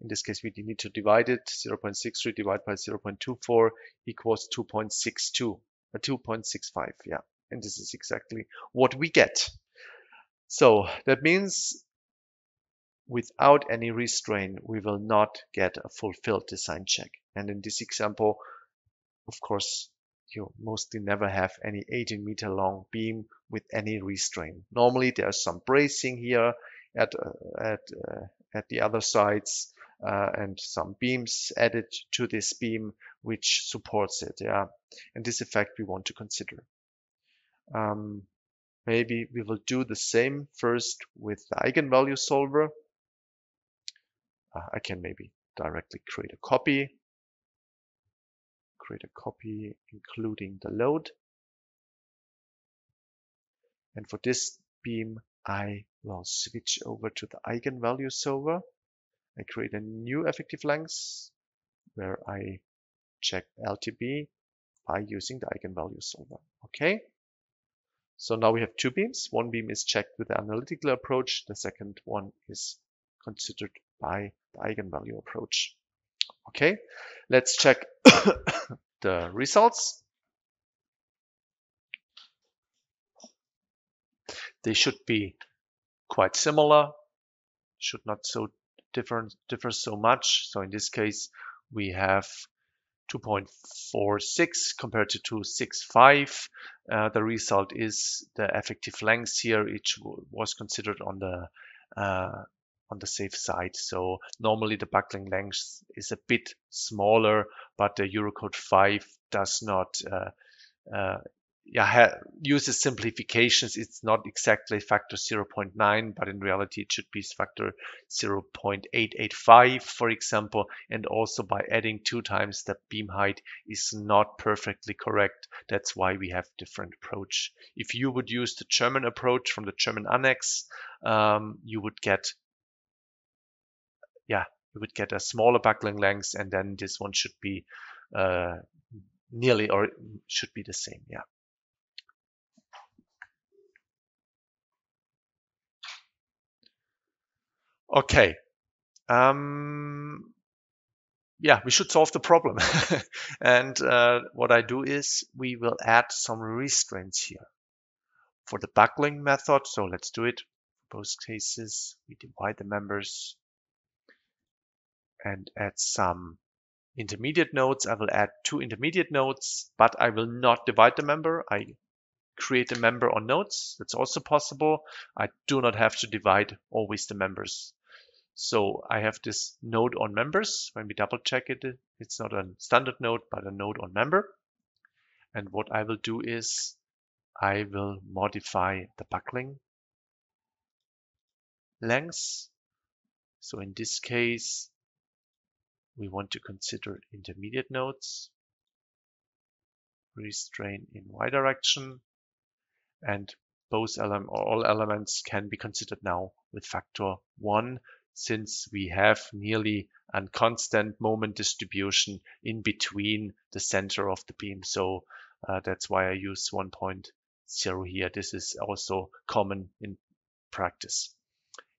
in this case, we need to divide it. 0.63 divided by 0.24 equals 2.62, uh, 2.65. Yeah, and this is exactly what we get. So that means without any restraint, we will not get a fulfilled design check. And in this example, of course, you mostly never have any 18 meter long beam with any restraint. Normally there's some bracing here at, uh, at, uh, at the other sides uh, and some beams added to this beam which supports it. Yeah, and this effect we want to consider. Um, maybe we will do the same first with the eigenvalue solver. Uh, I can maybe directly create a copy create a copy including the load. And for this beam, I will switch over to the eigenvalue solver. I create a new effective length where I check LTB by using the eigenvalue solver. Okay. So now we have two beams. One beam is checked with the analytical approach. The second one is considered by the eigenvalue approach. Okay, let's check <coughs> the results. They should be quite similar, should not so different differ so much. So in this case, we have 2.46 compared to 265. Uh, the result is the effective length here, which was considered on the uh, on the safe side. So normally the buckling length is a bit smaller, but the Eurocode 5 does not uh, uh, yeah, uses simplifications. It's not exactly factor 0.9, but in reality it should be factor 0.885, for example. And also by adding two times the beam height is not perfectly correct. That's why we have different approach. If you would use the German approach from the German annex, um, you would get yeah, you would get a smaller buckling length and then this one should be uh, nearly or should be the same. Yeah. Okay. Um, yeah, we should solve the problem. <laughs> and uh, what I do is we will add some restraints here for the buckling method. So let's do it. For both cases, we divide the members and add some intermediate nodes. I will add two intermediate nodes, but I will not divide the member. I create a member on nodes. That's also possible. I do not have to divide always the members. So I have this node on members. When we double check it, it's not a standard node, but a node on member. And what I will do is I will modify the buckling length. So in this case, we want to consider intermediate nodes, restrain in y direction, and both ele all elements can be considered now with factor 1 since we have nearly a constant moment distribution in between the center of the beam. So uh, that's why I use 1.0 here. This is also common in practice.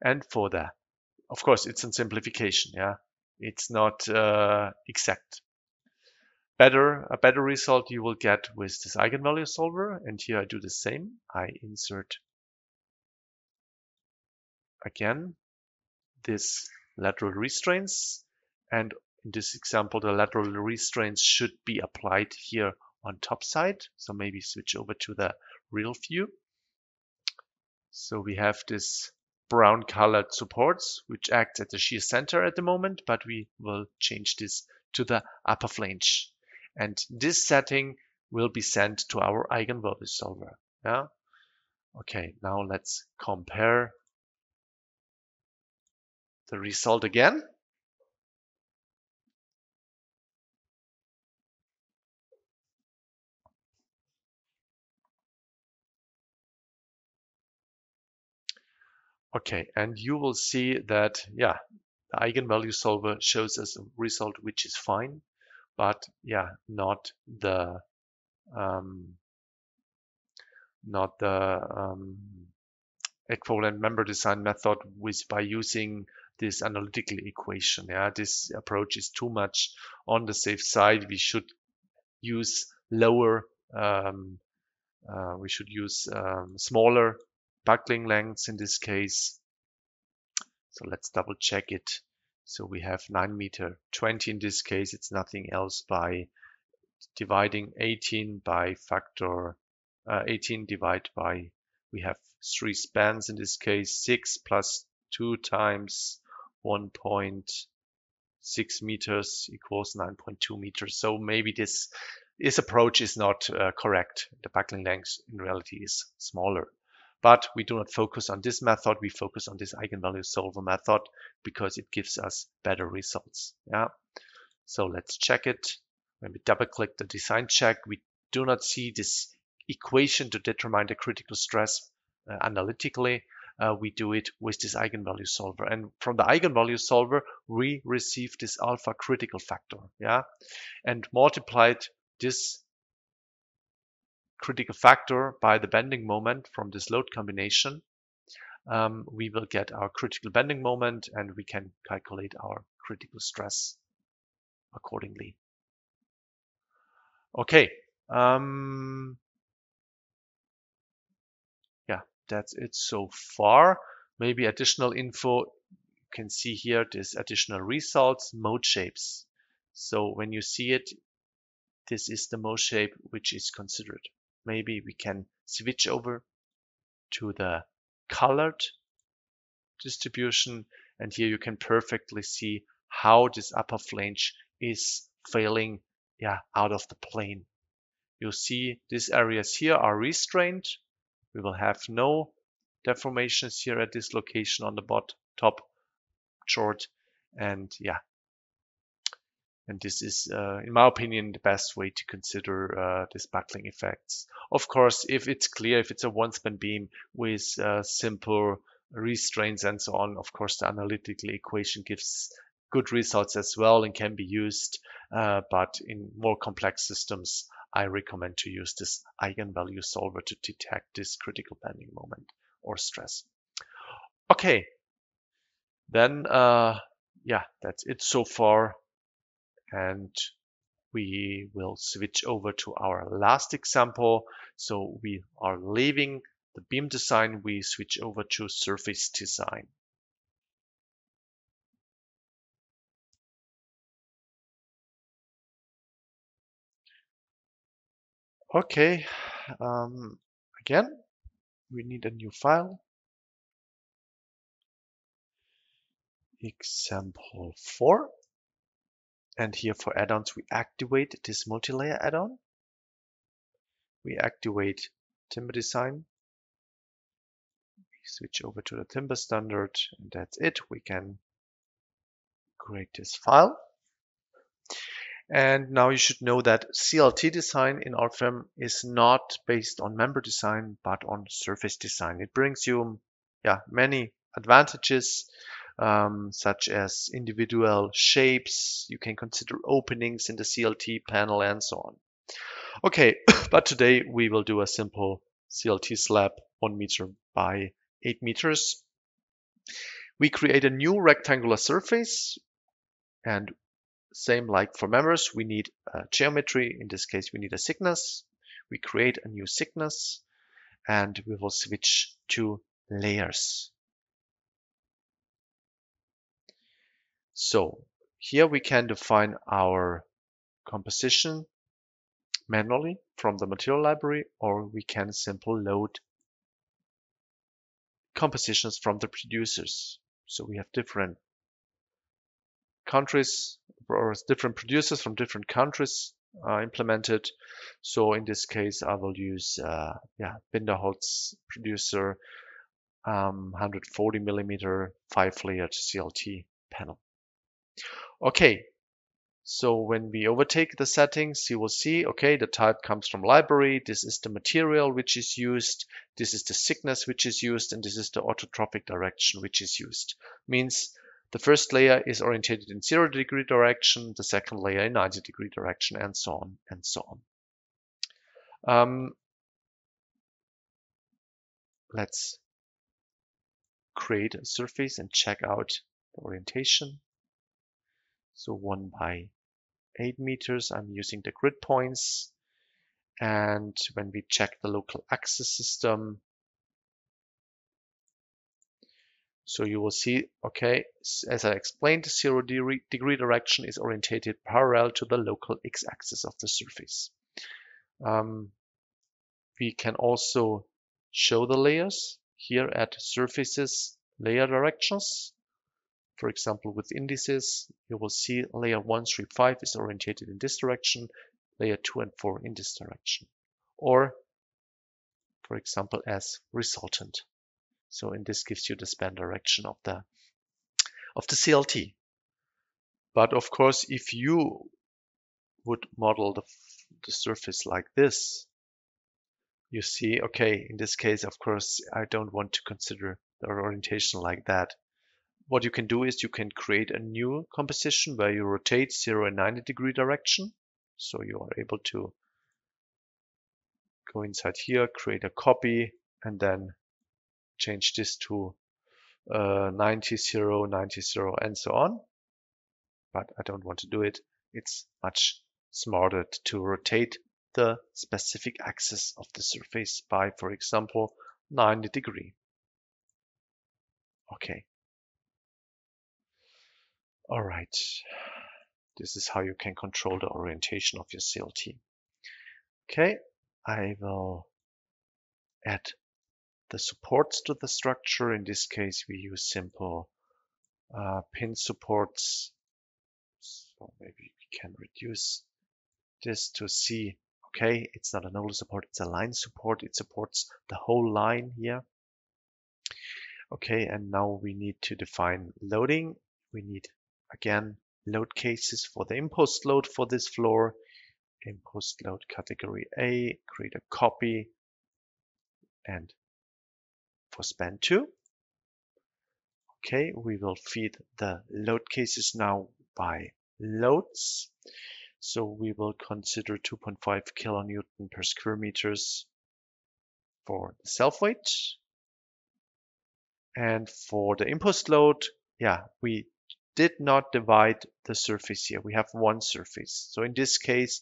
And for the, of course, it's a simplification. Yeah, it's not uh, exact. Better, a better result you will get with this eigenvalue solver. And here I do the same. I insert again this lateral restraints. And in this example, the lateral restraints should be applied here on top side. So maybe switch over to the real view. So we have this brown colored supports, which act at the shear center at the moment, but we will change this to the upper flange. And this setting will be sent to our eigenvalue solver. Yeah. Okay, now let's compare the result again. Okay, and you will see that, yeah, the eigenvalue solver shows us a result which is fine, but yeah, not the um, not the um, equivalent member design method with by using this analytical equation. Yeah, this approach is too much on the safe side. We should use lower, um, uh, we should use um, smaller buckling lengths in this case. So let's double check it. So we have 9 meter 20 in this case. It's nothing else by dividing 18 by factor uh, 18 divided by, we have three spans in this case, 6 plus 2 times 1.6 meters equals 9.2 meters. So maybe this, this approach is not uh, correct. The buckling length in reality is smaller. But we do not focus on this method. We focus on this eigenvalue solver method because it gives us better results. Yeah. So let's check it. When we double click the design check, we do not see this equation to determine the critical stress uh, analytically. Uh, we do it with this eigenvalue solver. And from the eigenvalue solver, we receive this alpha critical factor. Yeah. And multiplied this critical factor by the bending moment from this load combination, um, we will get our critical bending moment and we can calculate our critical stress accordingly. Okay. Um, yeah, that's it so far. Maybe additional info. You can see here this additional results, mode shapes. So when you see it, this is the mode shape which is considered maybe we can switch over to the colored distribution. And here you can perfectly see how this upper flange is failing yeah, out of the plane. You'll see these areas here are restrained. We will have no deformations here at this location on the bot, top chord. And yeah, and this is, uh, in my opinion, the best way to consider uh, these buckling effects. Of course, if it's clear, if it's a one-span beam with uh, simple restraints and so on, of course, the analytical equation gives good results as well and can be used. Uh, but in more complex systems, I recommend to use this eigenvalue solver to detect this critical bending moment or stress. Okay, then, uh, yeah, that's it so far and we will switch over to our last example. So we are leaving the beam design, we switch over to surface design. Okay, um, again, we need a new file. Example 4. And here for add-ons, we activate this multi-layer add-on. We activate Timber Design. We switch over to the Timber standard, and that's it. We can create this file. And now you should know that CLT design in RFEM is not based on member design, but on surface design. It brings you yeah, many advantages um, such as individual shapes. You can consider openings in the CLT panel and so on. Okay, <coughs> but today we will do a simple CLT slab, one meter by eight meters. We create a new rectangular surface and same like for members, we need geometry. In this case, we need a thickness. We create a new thickness and we will switch to layers. So here we can define our composition manually from the material library, or we can simply load compositions from the producers. So we have different countries or different producers from different countries uh, implemented. So in this case, I will use uh, yeah Binderholz producer um, 140 millimeter five layered CLT panel. Okay, so when we overtake the settings, you will see, okay, the type comes from library. This is the material which is used. This is the thickness which is used. And this is the orthotropic direction which is used. Means the first layer is orientated in zero degree direction, the second layer in 90 degree direction, and so on and so on. Um, let's create a surface and check out the orientation. So one by eight meters, I'm using the grid points. And when we check the local axis system, so you will see, okay, as I explained, zero degree direction is orientated parallel to the local x-axis of the surface. Um, we can also show the layers here at surfaces layer directions. For example, with indices, you will see layer 1, 3, 5 is orientated in this direction, layer 2 and 4 in this direction. Or, for example, as resultant. So in this gives you the span direction of the of the CLT. But of course, if you would model the, the surface like this, you see, okay, in this case, of course, I don't want to consider the orientation like that. What you can do is you can create a new composition where you rotate 0 and 90 degree direction. So you are able to go inside here, create a copy, and then change this to uh, 90, 0, 90, 0, and so on. But I don't want to do it. It's much smarter to rotate the specific axis of the surface by, for example, 90 degree. Okay. All right. This is how you can control the orientation of your CLT. Okay, I will add the supports to the structure. In this case, we use simple uh, pin supports. So maybe we can reduce this to see Okay, it's not a nodal support, it's a line support. It supports the whole line here. Okay, and now we need to define loading. We need, again, load cases for the imposed load for this floor. Imposed load category A, create a copy, and for span 2. Okay, we will feed the load cases now by loads. So we will consider 2.5 kilonewton per square meters for the self weight. And for the imposed load, yeah, we did not divide the surface here. We have one surface. So in this case,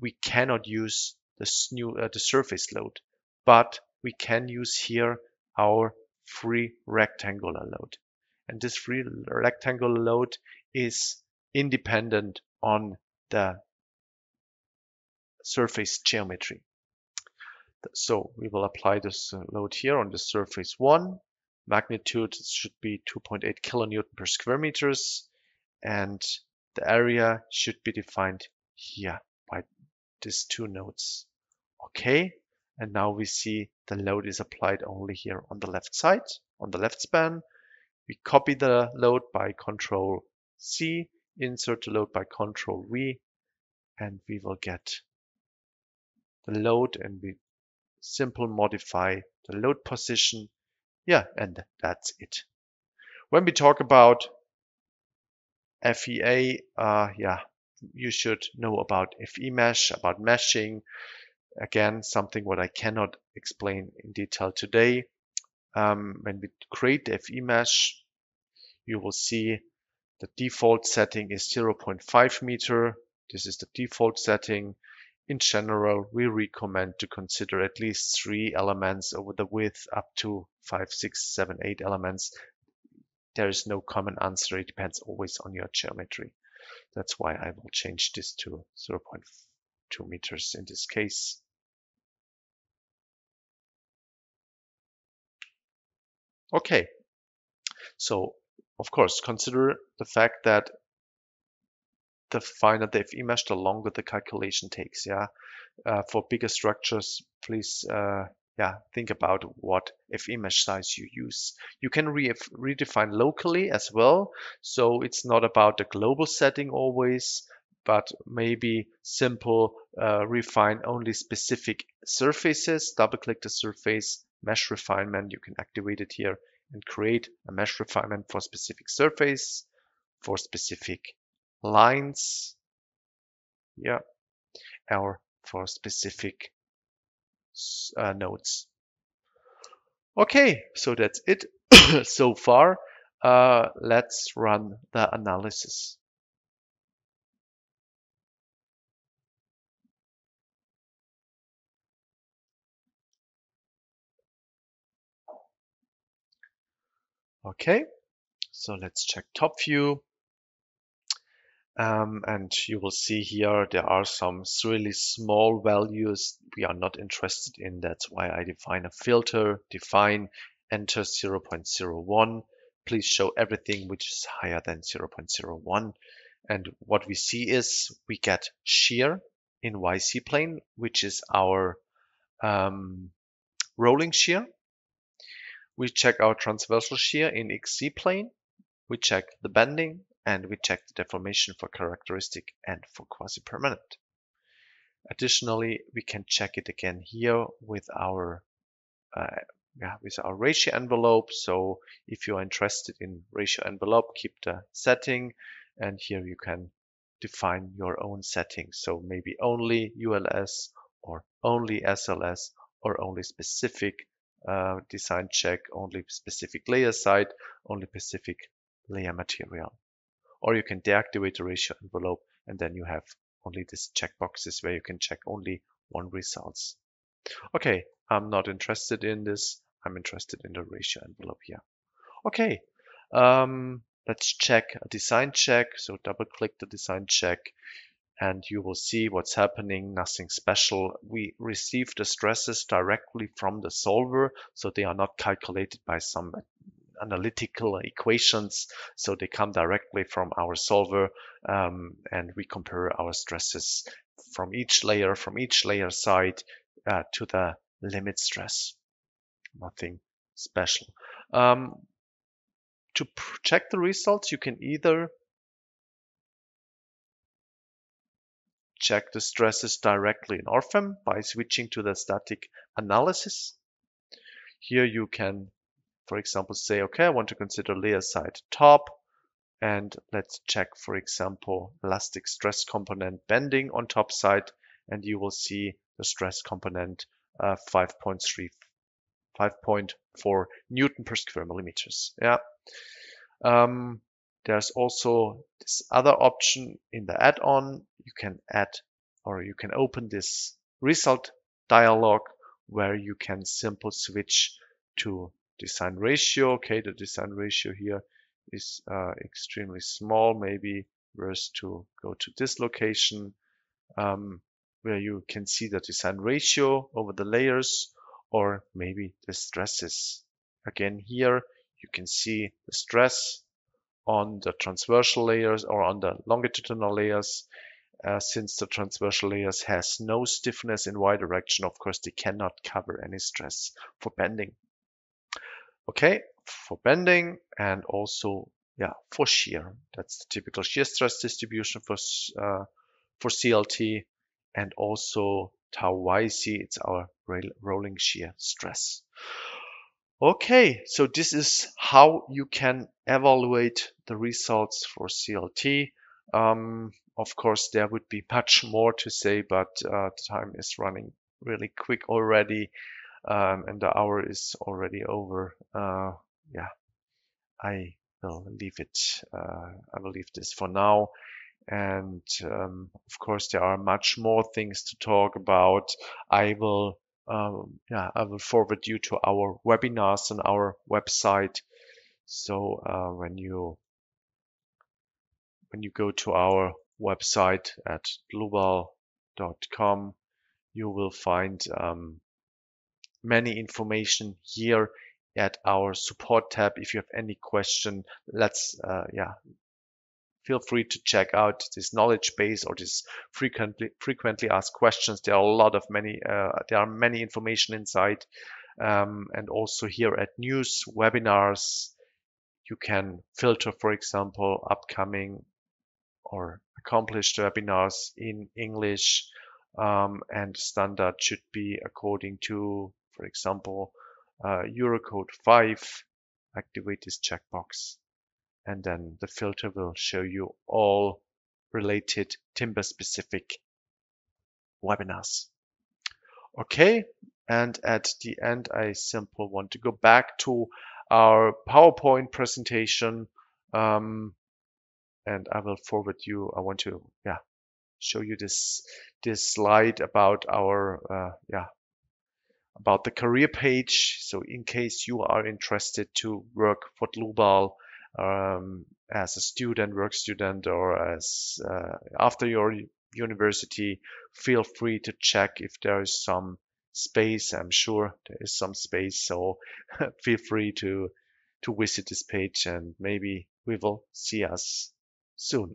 we cannot use the, new, uh, the surface load, but we can use here our free rectangular load. And this free rectangular load is independent on the surface geometry. So we will apply this uh, load here on the surface 1. Magnitude should be 2.8 kilonewton per square meters. And the area should be defined here by these two nodes. Okay, and now we see the load is applied only here on the left side, on the left span. We copy the load by Control C, insert the load by Control V, and we will get the load and we simple modify the load position. Yeah, and that's it. When we talk about FEA, uh, yeah, you should know about FE mesh, about meshing. Again, something what I cannot explain in detail today. Um, when we create the FE mesh, you will see the default setting is 0.5 meter. This is the default setting. In general, we recommend to consider at least three elements over the width up to five, six, seven, eight elements. There is no common answer. It depends always on your geometry. That's why I will change this to 0.2 meters in this case. Okay, so of course, consider the fact that the finer the mesh, the longer the calculation takes. Yeah, uh, for bigger structures, please, uh, yeah, think about what mesh size you use. You can re redefine locally as well, so it's not about the global setting always, but maybe simple uh, refine only specific surfaces. Double click the surface mesh refinement. You can activate it here and create a mesh refinement for specific surface for specific lines yeah or for specific uh, nodes Okay, so that's it <coughs> so far. Uh, let's run the analysis. Okay, so let's check top view. Um, and you will see here there are some really small values we are not interested in. That's why I define a filter, define, enter 0.01. Please show everything which is higher than 0.01. And what we see is we get shear in YZ plane, which is our um, rolling shear. We check our transversal shear in XZ plane. We check the bending and we check the deformation for characteristic and for quasi-permanent. Additionally, we can check it again here with our uh, yeah, with our ratio envelope. So if you are interested in ratio envelope, keep the setting and here you can define your own settings. So maybe only ULS or only SLS or only specific uh, design check, only specific layer site, only specific layer material. Or you can deactivate the ratio envelope and then you have only these checkboxes where you can check only one results. Okay, I'm not interested in this. I'm interested in the ratio envelope here. Okay, um, let's check a design check. So double click the design check and you will see what's happening, nothing special. We receive the stresses directly from the solver, so they are not calculated by some analytical equations. So they come directly from our solver um, and we compare our stresses from each layer, from each layer side uh, to the limit stress. Nothing special. Um, to check the results, you can either check the stresses directly in RFEM by switching to the static analysis. Here you can, for example, say, okay, I want to consider layer side top and let's check, for example, elastic stress component bending on top side and you will see the stress component uh, 5.3, 5.4 Newton per square millimeters. Yeah. Um, there's also this other option in the add-on. You can add or you can open this result dialog where you can simply switch to design ratio. Okay, the design ratio here is uh, extremely small. Maybe worth to go to this location um, where you can see the design ratio over the layers or maybe the stresses. Again, here you can see the stress on the transversal layers or on the longitudinal layers. Uh, since the transversal layers has no stiffness in y direction, of course, they cannot cover any stress for bending. Okay, for bending and also, yeah, for shear. That's the typical shear stress distribution for, uh, for CLT and also tau YZ, it's our rolling shear stress. Okay, so this is how you can evaluate the results for CLT. Um, of course, there would be much more to say, but uh, time is running really quick already, um, and the hour is already over. Uh, yeah, I will leave it. Uh, I will leave this for now. And um, of course, there are much more things to talk about. I will um, yeah, I will forward you to our webinars on our website. So uh, when you when you go to our website at dlubal.com, you will find um, many information here at our support tab. If you have any question, let's uh, yeah feel free to check out this knowledge base or this frequently frequently asked questions. There are a lot of many, uh, there are many information inside. Um, and also here at news webinars, you can filter, for example, upcoming or accomplished webinars in English um, and standard should be according to, for example, uh, Eurocode 5. Activate this checkbox and then the filter will show you all related timber specific webinars. Okay, And at the end, I simply want to go back to our PowerPoint presentation. Um, and I will forward you. I want to, yeah, show you this this slide about our, uh, yeah, about the career page. So in case you are interested to work for Dlubal um, as a student, work student, or as uh, after your university, feel free to check if there is some space. I'm sure there is some space, so <laughs> feel free to to visit this page and maybe we will see us soon.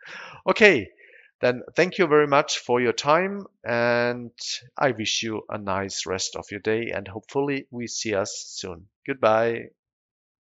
<laughs> okay, then thank you very much for your time and I wish you a nice rest of your day and hopefully we see us soon. Goodbye.